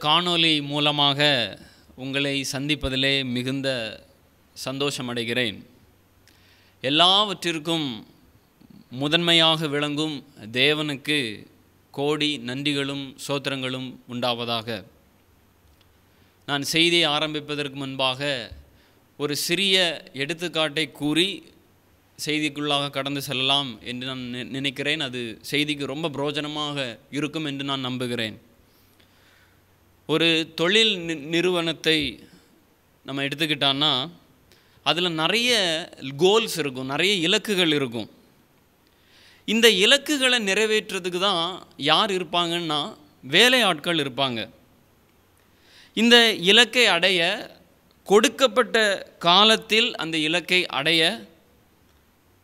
காணொலி காணொளி மூலமாக உங்களை சந்திப்பதிலே மிகுந்த சந்தோஷமடைகிறேன். எல்லாவற்றிற்கும் முதன்மையாக விளங்கும் தேவனுக்கு கோடி நன்றிகளும் சோத்திரங்களும் உண்டாவதாக. நான் செய்தியை ஆரம்பிப்பதற்கு முன்பாக ஒரு சிறிய எடுத்துக்காட்டை கூறி செய்திக்குள்ளாக கடந்து செல்லலாம் என்று நான் நி- நினைக்கிறேன். அது செய்திக்கு ரொம்ப பிரோஜனமாக இருக்கும் என்று நான் நம்புகிறேன். ஒரு தொழில் நி- நிறுவனத்தை நம்ம எடுத்துக்கிட்டான்னா அதில் நிறைய கோல்ஸ் இருக்கும் நிறைய இலக்குகள் இருக்கும். இந்த இலக்குகளை நிறைவேற்றுறதுக்கு தான் யார் இருப்பாங்கன்னா வேலையாட்கள் இருப்பாங்க. இந்த இலக்கை அடைய கொடுக்கப்பட்ட காலத்தில் அந்த இலக்கை அடைய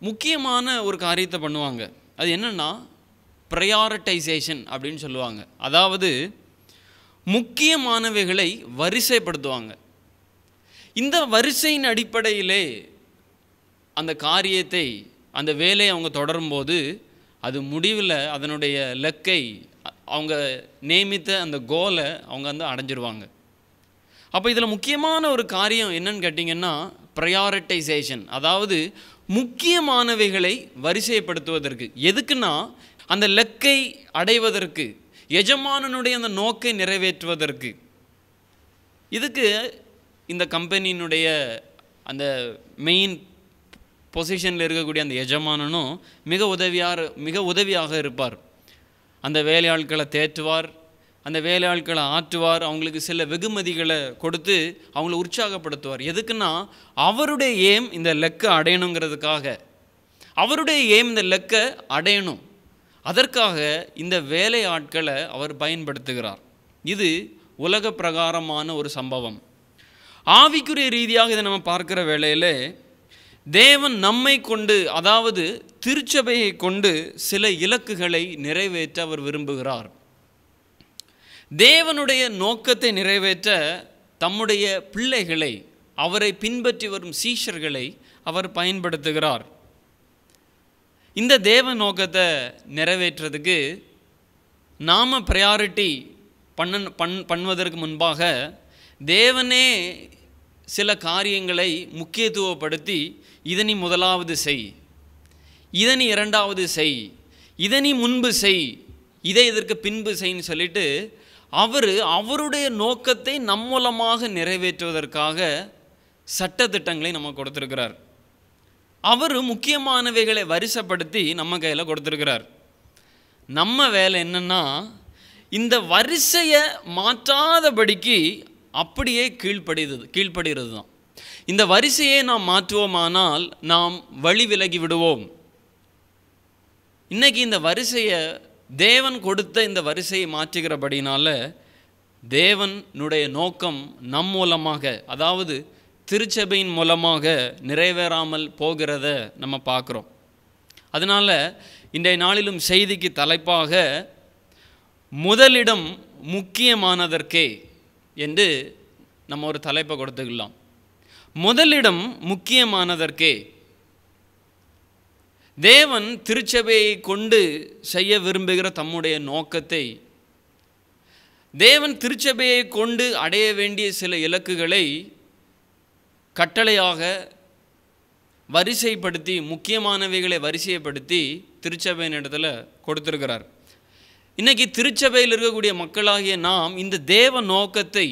முக்கியமான ஒரு காரியத்தை பண்ணுவாங்க. அது என்னென்னா ப்ரையாரிட்டைசேஷன் அப்படின்னு சொல்லுவாங்க. அதாவது முக்கியமானவைகளை வரிசைப்படுத்துவாங்க. இந்த வரிசையின் அடிப்படையிலே அந்த காரியத்தை அந்த வேலையை அவங்க தொடரும்போது அது முடிவில் அதனுடைய லக்கை அவங்க நியமித்த அந்த கோலை அவங்க வந்து அடைஞ்சிருவாங்க. அப்போ இதில் முக்கியமான ஒரு காரியம் என்னன்னு கேட்டிங்கன்னா ப்ரையாரிட்டைசேஷன் அதாவது முக்கியமானவைகளை வரிசைப்படுத்துவதற்கு. எதுக்குன்னா அந்த லக்கை அடைவதற்கு. எஜமானனுடைய அந்த நோக்கை நிறைவேற்றுவதற்கு. இதுக்கு இந்த கம்பெனியினுடைய அந்த மெயின் பொசிஷனில் இருக்கக்கூடிய அந்த எஜமானனும் மிக உதவியார் மிக உதவியாக இருப்பார். அந்த வேலையாட்களை தேற்றுவார் அந்த வேலையாட்களை ஆற்றுவார் அவங்களுக்கு சில வெகுமதிகளை கொடுத்து அவங்கள உற்சாகப்படுத்துவார். எதுக்குன்னா அவருடைய ஏம் இந்த லெக்கை அடையணுங்கிறதுக்காக. அவருடைய ஏம் இந்த லெக்கை அடையணும். அதற்காக இந்த வேலை ஆட்களை அவர் பயன்படுத்துகிறார். இது உலக பிரகாரமான ஒரு சம்பவம். ஆவிக்குரிய ரீதியாக இதை நம்ம பார்க்குற வேளையில் தேவன் நம்மை கொண்டு அதாவது திருச்சபையை கொண்டு சில இலக்குகளை நிறைவேற்ற அவர் விரும்புகிறார். தேவனுடைய நோக்கத்தை நிறைவேற்ற தம்முடைய பிள்ளைகளை அவரை பின்பற்றி வரும் சீஷர்களை அவர் பயன்படுத்துகிறார். இந்த தேவ நோக்கத்தை நிறைவேற்றுறதுக்கு நாம் ப்ரையாரிட்டி பண்ண பண் பண்ணுவதற்கு முன்பாக தேவனே சில காரியங்களை முக்கியத்துவப்படுத்தி இதனி முதலாவது செய் இதனி இரண்டாவது செய் இதனி முன்பு செய் இதை இதற்கு பின்பு செய்ன்னு சொல்லிட்டு அவர் அவருடைய நோக்கத்தை நம்மூலமாக நிறைவேற்றுவதற்காக சட்டத்திட்டங்களை நம்ம கொடுத்துருக்கிறார். அவர் முக்கியமானவைகளை வரிசைப்படுத்தி நம்ம கையில் கொடுத்துருக்கிறார். நம்ம வேலை என்னென்னா இந்த வரிசையை மாற்றாதபடிக்கு அப்படியே கீழ்ப்படுகிறது கீழ்ப்படுகிறது தான் இந்த வரிசையை நாம் மாற்றுவோமானால் நாம் வழி விலகி விடுவோம். இன்றைக்கி இந்த வரிசையை தேவன் கொடுத்த இந்த வரிசையை மாற்றுகிறபடினால தேவனுடைய நோக்கம் நம் மூலமாக அதாவது திருச்சபையின் மூலமாக நிறைவேறாமல் போகிறத நம்ம பார்க்குறோம். அதனால் இன்றைய நாளிலும் செய்திக்கு தலைப்பாக முதலிடம் முக்கியமானதற்கே என்று நம்ம ஒரு தலைப்பை கொடுத்துக்கலாம். முதலிடம் முக்கியமானதற்கே. தேவன் திருச்சபையை கொண்டு செய்ய விரும்புகிற தம்முடைய நோக்கத்தை தேவன் திருச்சபையை கொண்டு அடைய வேண்டிய சில இலக்குகளை கட்டளையாக வரிசைப்படுத்தி முக்கியமானவைகளை வரிசைப்படுத்தி திருச்சபையின் இடத்துல கொடுத்துருக்கிறார். இன்றைக்கி திருச்சபையில் இருக்கக்கூடிய மக்களாகிய நாம் இந்த தேவ நோக்கத்தை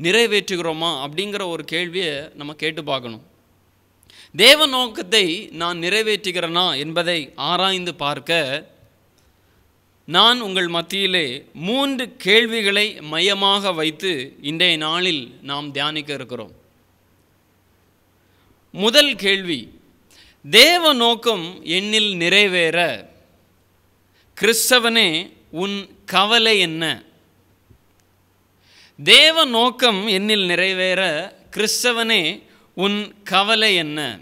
நிறைவேற்றுகிறோமா அப்படிங்கிற ஒரு கேள்வியை நம்ம கேட்டு பார்க்கணும். தேவ நோக்கத்தை நான் நிறைவேற்றுகிறேனா என்பதை ஆராய்ந்து பார்க்க நான் உங்கள் மத்தியிலே மூன்று கேள்விகளை மையமாக வைத்து இன்றைய நாளில் நாம் தியானிக்க இருக்கிறோம். முதல் கேள்வி தேவ நோக்கம் என்னில் நிறைவேற? கிறிஸ்தவனே உன் கவலை என்ன? தேவ நோக்கம் என்னில் நிறைவேற? கிறிஸ்தவனே உன் கவலை என்ன?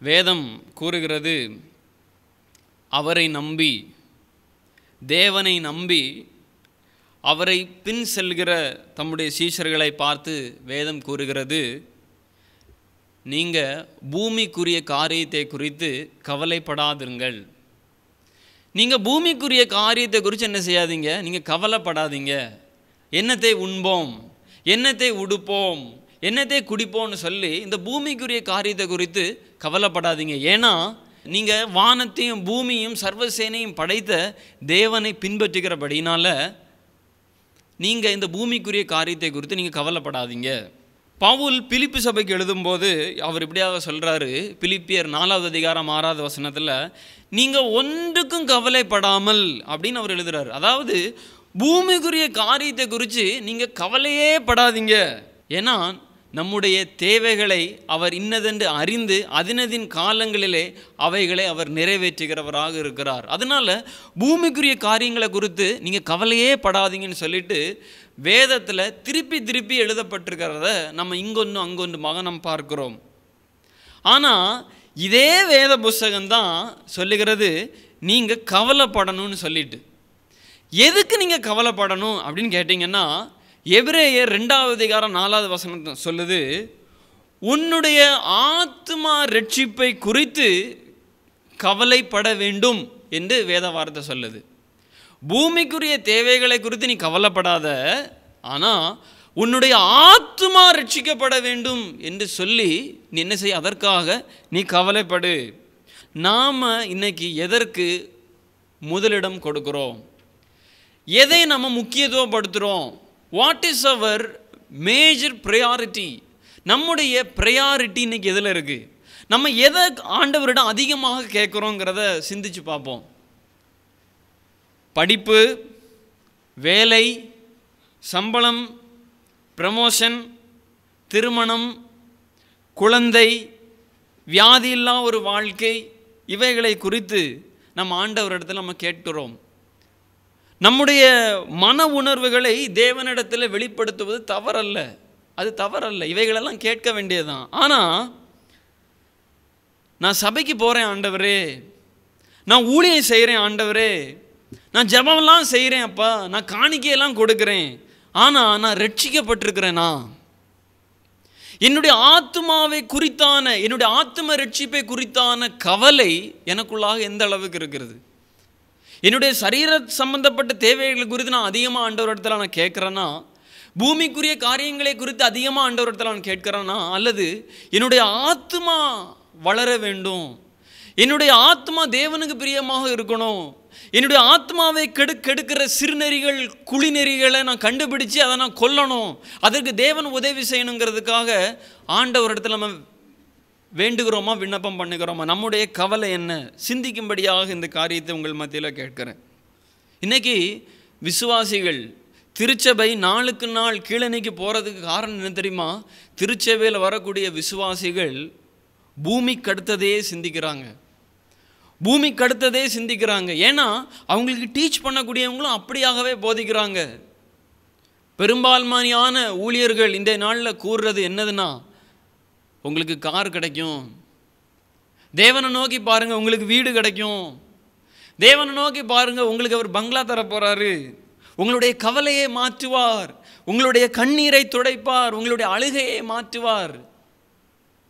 வேதம் கூறுகிறது அவரை நம்பி தேவனை நம்பி அவரை பின் செல்கிற தம்முடைய சீஷர்களை பார்த்து வேதம் கூறுகிறது நீங்கள் பூமிக்குரிய காரியத்தை குறித்து கவலைப்படாதுருங்கள். நீங்கள் பூமிக்குரிய காரியத்தை குறித்து என்ன செய்யாதீங்க? நீங்கள் கவலைப்படாதீங்க. என்னத்தை உண்போம்? என்னத்தை உடுப்போம்? என்னத்தை குடிப்போம்னு சொல்லி இந்த பூமிக்குரிய காரியத்தை குறித்து கவலைப்படாதீங்க. ஏன்னா நீங்கள் வானத்தையும் பூமியும் சர்வசேனையும் படைத்த தேவனை பின்பற்றுகிறபடினால நீங்கள் இந்த பூமிக்குரிய காரியத்தை குறித்து நீங்கள் கவலைப்படாதீங்க. பவுல் பிலிப்பு சபைக்கு எழுதும்போது அவர் இப்படியாக சொல்கிறாரு பிலிப்பியர் நாலாவது அதிகாரம் ஆறாவது வசனத்தில் நீங்கள் ஒன்றுக்கும் கவலைப்படாமல் அப்படின்னு அவர் எழுதுறாரு. அதாவது பூமிக்குரிய காரியத்தை குறித்து நீங்கள் கவலையே படாதீங்க. ஏன்னா நம்முடைய தேவைகளை அவர் இன்னதென்று அறிந்து அதினதின் காலங்களிலே அவைகளை அவர் நிறைவேற்றுகிறவராக இருக்கிறார். அதனால் பூமிக்குரிய காரியங்களை குறித்து நீங்கள் கவலையே படாதீங்கன்னு சொல்லிட்டு வேதத்தில் திருப்பி திருப்பி எழுதப்பட்டிருக்கிறத நம்ம இங்கொன்று அங்கொன்றுமாக நம்ம பார்க்கிறோம். ஆனால் இதே வேத புஸ்தகம்தான் சொல்லுகிறது நீங்கள் கவலைப்படணும்னு சொல்லிட்டு. எதுக்கு நீங்கள் கவலைப்படணும் அப்படின்னு கேட்டிங்கன்னா எபிரேயர் ரெண்டாவது அதிகாரம் நாலாவது வசனம் சொல்லுது உன்னுடைய ஆத்மா ரட்சிப்பை குறித்து கவலைப்பட வேண்டும் என்று வேத வார்த்தை சொல்லுது. பூமிக்குரிய தேவைகளை குறித்து நீ கவலைப்படாத ஆனால் உன்னுடைய ஆத்மா ரட்சிக்கப்பட வேண்டும் என்று சொல்லி நீ என்ன செய்ய அதற்காக நீ கவலைப்படு. நாம் இன்னைக்கு எதற்கு முதலிடம் கொடுக்குறோம்? எதை நம்ம முக்கியத்துவப்படுத்துகிறோம் what is our major priority நம்முடைய ப்ரையாரிட்டி இன்றைக்கி எதில் இருக்குது நம்ம எதை ஆண்டவரிடம் அதிகமாக கேட்குறோங்கிறத சிந்திச்சு பார்ப்போம். படிப்பு வேலை சம்பளம் ப்ரமோஷன் திருமணம் குழந்தை வியாதியில்லா ஒரு வாழ்க்கை இவைகளை குறித்து நம்ம ஆண்டவரிடத்தில் நம்ம கேட்கிறோம். நம்முடைய மன உணர்வுகளை தேவனிடத்தில் வெளிப்படுத்துவது தவறல்ல. அது தவறல்ல. இவைகளெல்லாம் கேட்க வேண்டியதுதான். ஆனால் நான் சபைக்கு போகிறேன் ஆண்டவரே. நான் ஊழியம் செய்கிறேன் ஆண்டவரே. நான் ஜெபம்லாம் செய்கிறேன் அப்பா. நான் காணிக்கையெல்லாம் கொடுக்குறேன். ஆனால் நான் ரட்சிக்கப்பட்டிருக்கிறேனா என்னுடைய ஆத்மாவை குறித்தான என்னுடைய ஆத்ம ரட்சிப்பை குறித்தான கவலை எனக்குள்ளாக எந்த அளவுக்கு இருக்கிறது? என்னுடைய சரீர சம்பந்தப்பட்ட தேவைகள் குறித்து நான் அதிகமாக ஆண்டவரிடத்தில் நான் கேட்குறேன்னா பூமிக்குரிய காரியங்களை குறித்து அதிகமாக ஆண்டவர் இடத்துல நான் கேட்குறேன்னா அல்லது என்னுடைய ஆத்மா வளர வேண்டும். என்னுடைய ஆத்மா தேவனுக்கு பிரியமாக இருக்கணும். என்னுடைய ஆத்மாவை கெடு கெடுக்கிற சிறுநெறிகள் குளிநெறிகளை நான் கண்டுபிடிச்சு அதை நான் கொல்லணும். அதற்கு தேவன் உதவி செய்யணுங்கிறதுக்காக ஆண்டவரிடத்தில் நம்ம வேண்டுகிறோமா விண்ணப்பம் பண்ணுகிறோமா? நம்முடைய கவலை என்ன? சிந்திக்கும்படியாக இந்த காரியத்தை உங்கள் மத்தியில் கேட்குறேன். இன்னைக்கு விசுவாசிகள் திருச்சபை நாளுக்கு நாள் கீழனைக்கு போகிறதுக்கு காரணம் என்ன தெரியுமா? திருச்சபையில் வரக்கூடிய விசுவாசிகள் பூமி கடுத்ததையே சிந்திக்கிறாங்க. பூமி கடுத்ததே சிந்திக்கிறாங்க. ஏன்னா அவங்களுக்கு டீச் பண்ணக்கூடியவங்களும் அப்படியாகவே போதிக்கிறாங்க. பெரும்பான்மையான ஊழியர்கள் இந்த நாளில் கூறுறது என்னதுன்னா உங்களுக்கு கார் கிடைக்கும். தேவனை நோக்கி பாருங்கள் உங்களுக்கு வீடு கிடைக்கும். தேவனை நோக்கி பாருங்கள் உங்களுக்கு அவர் பங்களா தர போகிறாரு உங்களுடைய கவலையை மாற்றுவார். உங்களுடைய கண்ணீரை துடைப்பார். உங்களுடைய அழுகையை மாற்றுவார்.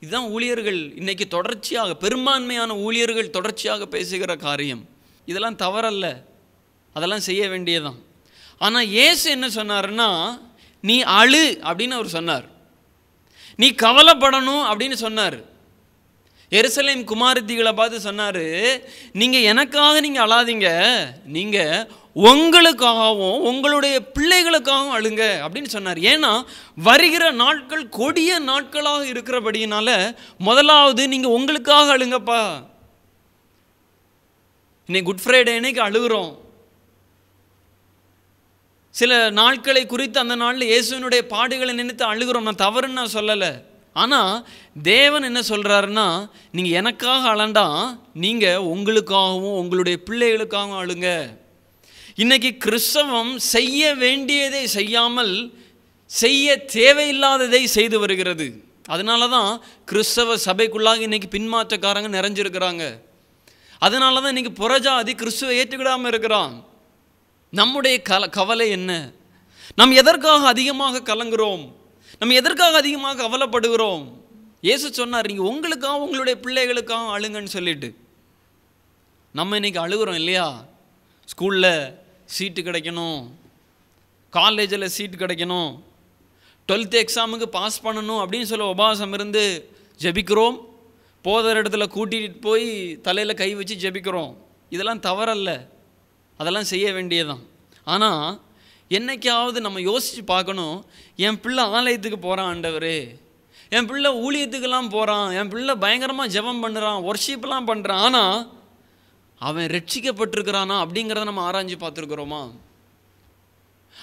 இதுதான் ஊழியர்கள். இன்னைக்கு தொடர்ச்சியாக பெரும்பான்மையான ஊழியர்கள் தொடர்ச்சியாக பேசுகிற காரியம். இதெல்லாம் தவறல்ல. அதெல்லாம் செய்ய வேண்டியதுதான். ஆனால் ஏசு என்ன சொன்னார்னா நீ அழு அப்படின்னு அவர் சொன்னார். நீ கவலைப்படணும் அப்படின்னு சொன்னார். எருசலேம் குமாரத்திகளை பார்த்து சொன்னார் நீங்கள் எனக்காக நீங்கள் அழாதீங்க. நீங்கள் உங்களுக்காகவும் உங்களுடைய பிள்ளைகளுக்காகவும் அழுங்க. அப்படின்னு சொன்னார். ஏன்னா வருகிற நாட்கள் கொடிய நாட்களாக இருக்கிறபடியினால முதலாவது நீங்கள் உங்களுக்காக அழுங்கப்பா. இன்னைக்கு குட் ஃப்ரைடே அன்னைக்கு அழுகிறோம். சில நாட்களை குறித்து அந்த நாளில் இயேசுவினுடைய பாடுகளை நினைத்து அழுகிறோம். நான் தவறுன்னு நான் சொல்லலை. ஆனால் தேவன் என்ன சொல்கிறாருன்னா நீங்கள் எனக்காக அழண்டா நீங்கள் உங்களுக்காகவும் உங்களுடைய பிள்ளைகளுக்காகவும் அழுங்க. இன்றைக்கி கிறிஸ்தவம் செய்ய வேண்டியதை செய்யாமல் செய்ய தேவையில்லாததை செய்து வருகிறது. அதனால தான் கிறிஸ்தவ சபைக்குள்ளாக இன்றைக்கி பின்மாற்றக்காரங்க நிறைஞ்சிருக்கிறாங்க. அதனால தான் இன்றைக்கி புறஜாதி கிறிஸ்துவை ஏற்றுக்கிடாமல் இருக்கிறான். நம்முடைய கல கவலை என்ன? நாம் எதற்காக அதிகமாக கலங்குறோம்? நம்ம எதற்காக அதிகமாக கவலைப்படுகிறோம்? இயேசு சொன்னார் நீங்கள் உங்களுக்காக உங்களுடைய பிள்ளைகளுக்காக அழுங்கன்னு சொல்லிட்டு. நம்ம இன்னைக்கு அழுகிறோம் இல்லையா? ஸ்கூலில் சீட்டு கிடைக்கணும். காலேஜில் சீட் கிடைக்கணும். டுவெல்த்து எக்ஸாமுக்கு பாஸ் பண்ணணும் அப்படின்னு சொல்ல உபவாசம் இருந்து ஜெபிக்கிறோம். போகிற இடத்துல கூட்டிகிட்டு போய் தலையில் கை வச்சு ஜெபிக்கிறோம். இதெல்லாம் தவறல்ல. அதெல்லாம் செய்ய வேண்டியதுதான். ஆனால் என்னைக்காவது நம்ம யோசித்து பார்க்கணும் என் பிள்ளை ஆலயத்துக்கு போகிறான் ஆண்டவர். என் பிள்ளை ஊழியத்துக்கெல்லாம் போகிறான் என் பிள்ளை பயங்கரமாக ஜெபம் பண்ணுறான் ஒர்ஷிப்லாம் பண்ணுறான் ஆனால் அவன் ரட்சிக்கப்பட்டிருக்கிறானா அப்படிங்கிறத நம்ம ஆராய்ஞ்சு பார்த்துருக்குறோமா?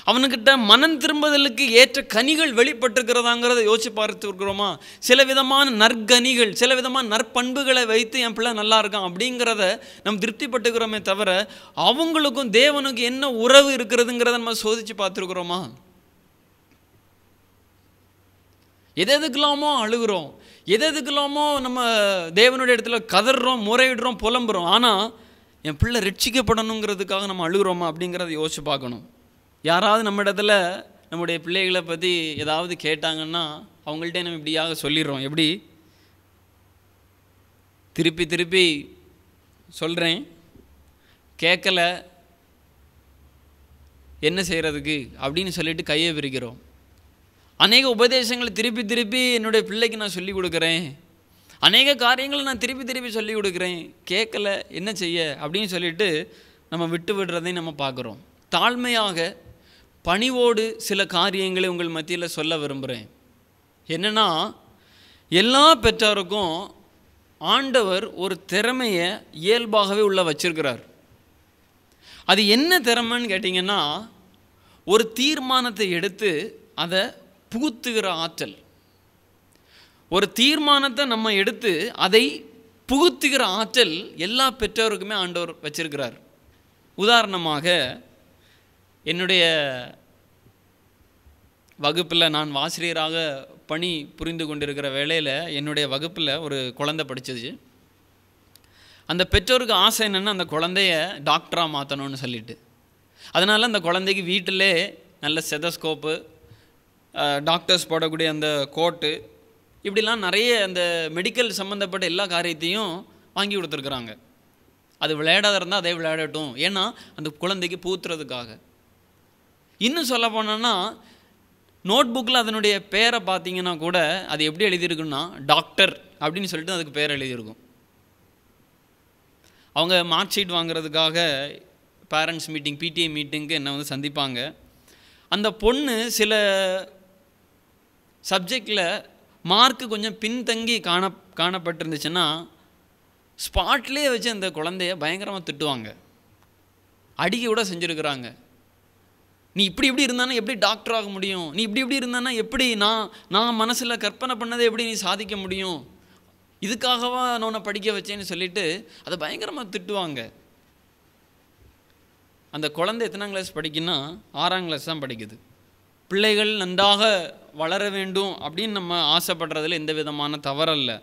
அவனுக்கிட்ட மனம் திரும்புதலுக்கு ஏற்ற கனிகள் வெளிப்பட்டிருக்கிறதாங்கிறத யோசிச்சு பார்த்துருக்குறோமா சில விதமான நற்கனிகள் சில விதமான நற்பண்புகளை வைத்து என் பிள்ளை நல்லா இருக்கான் அப்படிங்கிறத நம்ம திருப்திப்பட்டுக்கிறோமே தவிர அவங்களுக்கும் தேவனுக்கும் என்ன உறவு இருக்கிறதுங்கிறத நம்ம சோதிச்சு பார்த்துருக்குறோமா? எது எதுக்கெல்லாமோ அழுகுறோம். எது எதுக்கெல்லாமோ நம்ம தேவனுடைய இடத்துல கதறோம் முறையிடுறோம் புலம்புறோம். ஆனால் என் பிள்ளை ரட்சிக்கப்படணுங்கிறதுக்காக நம்ம அழுகுறோமா அப்படிங்கிறத யோசிச்சு பார்க்கணும். யாராவது நம்ம இடத்துல நம்முடைய பிள்ளைகளை பற்றி ஏதாவது கேட்டாங்கன்னா அவங்கள்ட்ட நம்ம இப்படியாக சொல்லிடுறோம். எப்படி? திருப்பி திருப்பி சொல்கிறேன் கேட்கல. என்ன செய்கிறதுக்கு அப்படின்னு சொல்லிட்டு கையை விரிக்கிறோம். அநேக உபதேசங்களை திருப்பி திருப்பி என்னுடைய பிள்ளைக்கு நான் சொல்லிக் கொடுக்குறேன். அநேக காரியங்களை நான் திருப்பி திருப்பி சொல்லிக் கொடுக்குறேன். கேட்கல. என்ன செய்ய? அப்படின்னு சொல்லிட்டு நம்ம விட்டு விடுறதையும் நம்ம பார்க்குறோம். தாழ்மையாக பணிவோடு சில காரியங்களை உங்கள் மத்தியில் சொல்ல விரும்புகிறேன் என்னென்னா எல்லா பெற்றாருக்கும் ஆண்டவர் ஒரு திறமையை இயல்பாகவே உள்ள வச்சிருக்கிறார். அது என்ன திறமைன்னு கேட்டிங்கன்னா ஒரு தீர்மானத்தை எடுத்து அதை புகுத்துகிற ஆற்றல். ஒரு தீர்மானத்தை நம்ம எடுத்து அதை புகுத்துகிற ஆற்றல் எல்லா பெற்றோருக்குமே ஆண்டவர் வச்சிருக்கிறார். உதாரணமாக என்னுடைய வகுப்பில் நான் ஆசிரியராக பணி புரிந்து கொண்டிருக்கிற வேளையில் என்னுடைய வகுப்பில் ஒரு குழந்தை படித்தது அந்த பெற்றோருக்கு ஆசை என்னென்னா அந்த குழந்தைய டாக்டராக மாற்றணும்னு சொல்லிட்டு. அதனால் அந்த குழந்தைக்கு வீட்டிலே நல்ல செதஸ்கோப்பு டாக்டர்ஸ் போடக்கூடிய அந்த கோட்டு இப்படிலாம் நிறைய அந்த மெடிக்கல் சம்மந்தப்பட்ட எல்லா காரியத்தையும் வாங்கி கொடுத்துருக்குறாங்க. அது விளையாடாத இருந்தால் அதே விளையாடட்டும். ஏன்னா அந்த குழந்தைக்கு பூத்துறதுக்காக. இன்னும் சொல்ல போனோன்னா நோட் புக்கில் அதனுடைய பேரை பார்த்தீங்கன்னா கூட அது எப்படி எழுதியிருக்குன்னா டாக்டர் அப்படின்னு சொல்லிட்டு அதுக்கு பேர் எழுதியிருக்கும். அவங்க மார்க் ஷீட் வாங்குறதுக்காக பேரண்ட்ஸ் மீட்டிங் பிடிஐ மீட்டிங்க்கு என்னை வந்து சந்திப்பாங்க. அந்த பொண்ணு சில சப்ஜெக்டில் மார்க்கு கொஞ்சம் பின்தங்கி காண காணப்பட்டிருந்துச்சுன்னா ஸ்பாட்லேயே வச்சு அந்த குழந்தைய பயங்கரமாக திட்டுவாங்க. அடிக்க கூட செஞ்சுருக்குறாங்க. நீ இப்படி இப்படி இருந்தானா எப்படி டாக்டர் ஆக முடியும்? நீ இப்படி இப்படி இருந்தானா எப்படி? நான் நான் மனசில் கற்பனை பண்ணதை எப்படி நீ சாதிக்க முடியும்? இதுக்காகவா நான் உன்னை படிக்க வச்சேன்னு சொல்லிட்டு அதை பயங்கரமாக திட்டுவாங்க. அந்த குழந்தை எத்தனாம் கிளாஸ் படிக்குன்னா? ஆறாம் கிளாஸ் தான் படிக்குது. பிள்ளைகள் நன்றாக வளர வேண்டும் அப்படின்னு நம்ம ஆசைப்படுறதுல எந்த விதமான தவறல்ல.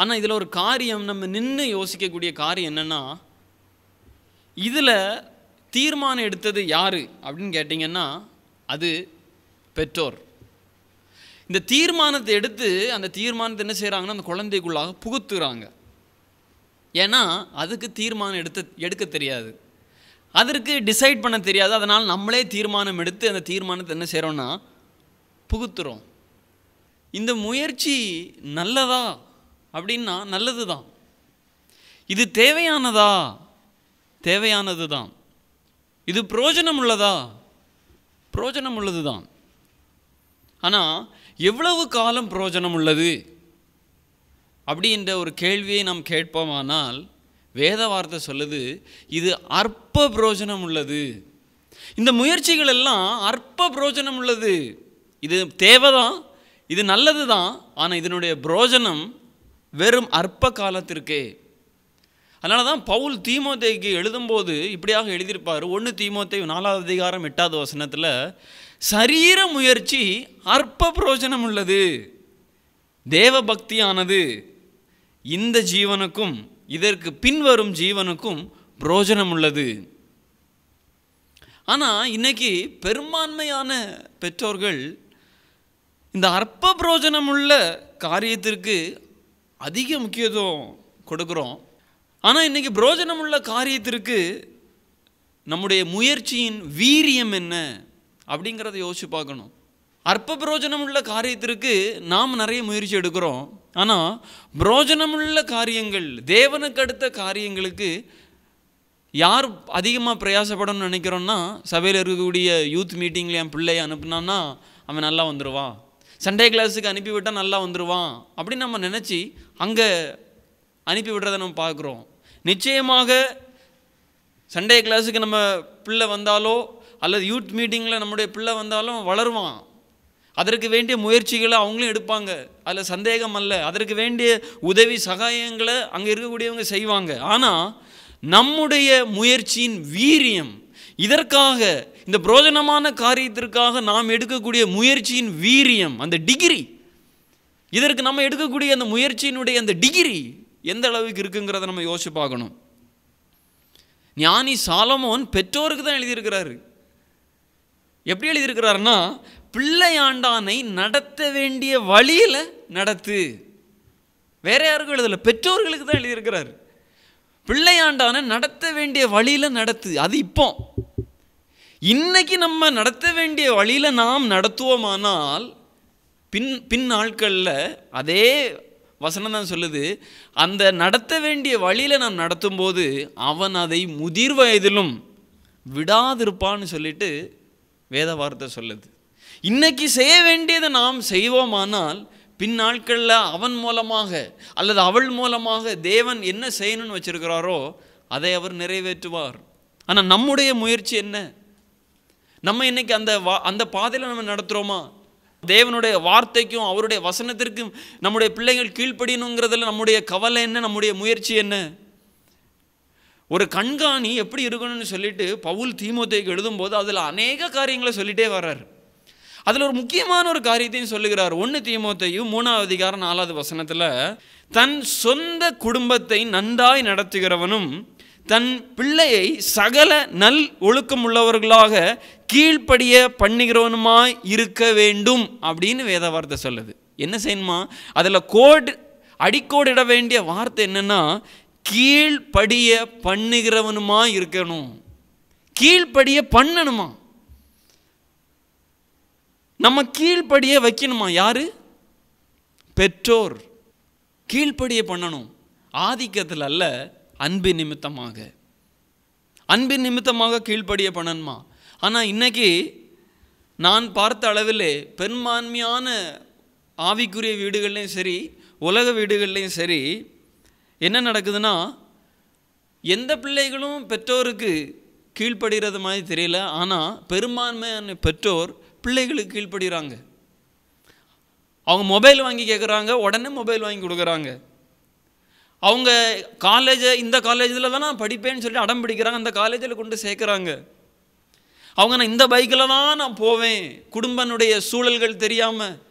ஆனால் இதில் ஒரு காரியம் நம்ம நின்று யோசிக்கக்கூடிய காரியம் என்னென்னா இதில் தீர்மானம் எடுத்தது யார் அப்படின்னு கேட்டிங்கன்னா அது பெற்றோர். இந்த தீர்மானத்தை எடுத்து அந்த தீர்மானத்தை என்ன செய்கிறாங்கன்னா அந்த குழந்தைக்குள்ளாக புகுத்துறாங்க. ஏன்னா அதுக்கு தீர்மானம் எடுத்து எடுக்க தெரியாது. அதற்கு டிசைட் பண்ண தெரியாது. அதனால் நம்மளே தீர்மானம் எடுத்து அந்த தீர்மானத்தை என்ன செய்கிறோன்னா புகுத்துறோம். இந்த முயற்சி நல்லதா அப்படின்னா நல்லது தான் இது தேவையானதா? தேவையானது தான் இது பிரயோஜனம் உள்ளதா பிரயோஜனம் உள்ளது தான் ஆனால் எவ்வளவு காலம் பிரயோஜனம் உள்ளது அப்படின்ற ஒரு கேள்வியை நாம் கேட்போமானால் வேத வார்த்தை சொல்லுது இது அற்ப பிரயோஜனம் உள்ளது இந்த முயற்சிகள் எல்லாம் அற்ப பிரயோஜனம் உள்ளது இது தேவைதான் இது நல்லது தான் ஆனால் இதனுடைய பிரயோஜனம் வெறும் அற்ப காலத்திற்கே. அதனால தான் பவுல் தீமோத்தேக்கு எழுதும்போது இப்படியாக எழுதியிருப்பார். ஒன்று தீமோத்தே நாலாவது அதிகாரம் எட்டாவது வசனத்தில் சரீர முயற்சி அற்ப பிரயோஜனம் உள்ளது தேவ பக்தியானது இந்த ஜீவனுக்கும் இதற்கு பின்வரும் ஜீவனுக்கும் பிரயோஜனம் உள்ளது. ஆனால் இன்னைக்கு பெரும்பான்மையான பெற்றோர்கள் இந்த அற்ப பிரயோஜனம் உள்ள காரியத்திற்கு அதிக முக்கியத்துவம் கொடுக்குறோம். ஆனால் இன்றைக்கி பிரயோஜனம் உள்ள காரியத்திற்கு நம்முடைய முயற்சியின் வீரியம் என்ன அப்படிங்கிறத யோசிச்சு பார்க்கணும். அற்ப பிரயோஜனம் உள்ள காரியத்திற்கு நாம் நிறைய முயற்சி எடுக்கிறோம். ஆனால் பிரயோஜனமுள்ள காரியங்கள் தேவனுக்கு அடுத்த காரியங்களுக்கு யார் அதிகமாக பிரயாசப்படணும்னு நினைக்கிறோன்னா சபையில் இருக்கக்கூடிய யூத் மீட்டிங்கில் என் பிள்ளையை அனுப்புனான்னா அவன் நல்லா வந்துடுவான் சண்டே கிளாஸுக்கு அனுப்பிவிட்டால் நல்லா வந்துடுவான் அப்படின்னு நம்ம நினச்சி அங்கே அனுப்பி விடுறத நம்ம பார்க்குறோம். நிச்சயமாக சண்டே கிளாஸுக்கு நம்ம பிள்ளை வந்தாலோ அல்லது யூத் மீட்டிங்கில் நம்முடைய பிள்ளை வந்தாலும் வளருவான். அதற்கு வேண்டிய முயற்சிகளை அவங்களும் எடுப்பாங்க. அதில் சந்தேகம் அல்ல. அதற்கு வேண்டிய உதவி சகாயங்களை அங்கே இருக்கக்கூடியவங்க செய்வாங்க. ஆனால் நம்முடைய முயற்சியின் வீரியம் இதற்காக இந்த புரோஜனமான காரியத்திற்காக நாம் எடுக்கக்கூடிய முயற்சியின் வீரியம் அந்த டிகிரி இதற்கு நம்ம எடுக்கக்கூடிய அந்த முயற்சியினுடைய அந்த டிகிரி எந்த அளவுக்கு இருக்குங்கிறத நம்ம யோசிச்சு பார்க்கணும். ஞானி சாலமோன் பெற்றோருக்கு தான் எழுதியிருக்கிறாரு. எப்படி எழுதியிருக்கிறாருன்னா பிள்ளையாண்டானை நடத்த வேண்டிய வழியில் நடத்து. வேற யாருக்கும் எழுதலை பெற்றோர்களுக்கு தான் எழுதியிருக்கிறார். பிள்ளையாண்டானை நடத்த வேண்டிய வழியில் நடத்து அது இப்போ. இன்னைக்கு நம்ம நடத்த வேண்டிய வழியில் நாம் நடத்துவோமானால் பின் பின் நாட்களில் அதே வசனம் தான் சொல்லுது அந்த நடத்த வேண்டிய வழியில் நாம் நடத்தும்போது அவன் அதை முதிர் வயதிலும் விடாதிருப்பான்னு சொல்லிட்டு வேத வார்த்தை சொல்லுது. இன்னைக்கு செய்ய வேண்டியதை நாம் செய்வோமானால் பின் நாட்களில் அவன் மூலமாக அல்லது அவள் மூலமாக தேவன் என்ன செய்யணும்னு வச்சிருக்கிறாரோ அதை அவர் நிறைவேற்றுவார். ஆனால் நம்முடைய முயற்சி என்ன? நம்ம இன்னைக்கு அந்த வா அந்த பாதையில் நம்ம நடத்துகிறோமா தேவனுடைய வார்த்தைக்கும் அவருடைய வசனத்திற்கும் நம்முடைய பிள்ளைகள் கீழ்ப்படியணுங்கிறதுல நம்முடைய கவலை என்ன? நம்முடைய முயற்சி என்ன? ஒரு கண்காணி எப்படி இருக்கணும்னு சொல்லிட்டு பவுல் தீமோத்தேக்கு எழுதும்போது அதில் அநேக காரியங்களை சொல்லிட்டே வர்றார். அதில் ஒரு முக்கியமான ஒரு காரியத்தையும் சொல்லுகிறார். ஒன்று தீமோத்தையும் மூணாவது அதிகாரம் நாலாவது வசனத்தில் தன் சொந்த குடும்பத்தை நன்றாய் நடத்துகிறவனும் தன் பிள்ளையை சகல நல் ஒழுக்கம் உள்ளவர்களாக கீழ்ப்படிய பண்ணுகிறவனுமாய் இருக்க வேண்டும் அப்படின்னு வேத வார்த்தை சொல்லுது. என்ன செய்யணுமா? அதில் கோடு அடிக்கோடிட வேண்டிய வார்த்தை என்னென்னா கீழ்ப்படிய பண்ணுகிறவனுமா இருக்கணும். கீழ்ப்படிய பண்ணணுமா? நம்ம கீழ்ப்படிய வைக்கணுமா? யாரு? பெற்றோர். கீழ்ப்படிய பண்ணணும். ஆதிக்கத்தில் அல்ல அன்பின் நிமித்தமாக. அன்பின் நிமித்தமாக கீழ்ப்படிய பண்ணணுமா ஆனால் இன்னைக்கு நான் பார்த்த அளவில் பெரும்பான்மையான ஆவிக்குரிய வீடுகள்லையும் சரி உலக வீடுகள்லையும் சரி என்ன நடக்குதுன்னா எந்த பிள்ளைகளும் பெற்றோருக்கு கீழ்ப்படுகிறது மாதிரி தெரியல. ஆனால் பெரும்பான்மையான பெற்றோர் பிள்ளைகளுக்கு கீழ்ப்படுகிறாங்க. அவங்க மொபைல் வாங்கி கேட்குறாங்க உடனே மொபைல் வாங்கி கொடுக்குறாங்க. அவங்க காலேஜை இந்த காலேஜில் தான் நான் படிப்பேன்னு சொல்லி அடம் பிடிக்கிறாங்க அந்த காலேஜில் கொண்டு சேர்க்குறாங்க. அவங்க நான் இந்த பைக்கில் தான் நான் போவேன். குடும்பனுடைய சூழல்கள் தெரியாமல்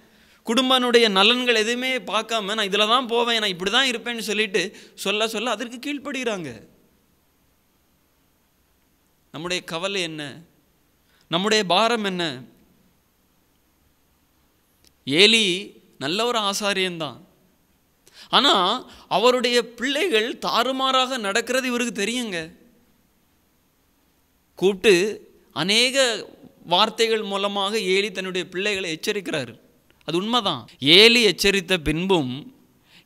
குடும்பனுடைய நலன்கள் எதுவுமே பார்க்காம நான் இதில் தான் போவேன் நான் இப்படி தான் இருப்பேன்னு சொல்லிட்டு சொல்ல சொல்ல அதற்கு கீழ்ப்படுகிறாங்க. நம்முடைய கவலை என்ன? நம்முடைய பாரம் என்ன? ஏலி நல்ல ஒரு ஆசாரியன்தான் ஆனால் அவருடைய பிள்ளைகள் தாறுமாறாக நடக்கிறது இவருக்கு தெரியுங்க. கூப்பிட்டு அநேக வார்த்தைகள் மூலமாக ஏலி தன்னுடைய பிள்ளைகளை எச்சரிக்கிறார். அது உண்மைதான். ஏலி எச்சரித்த பின்பும்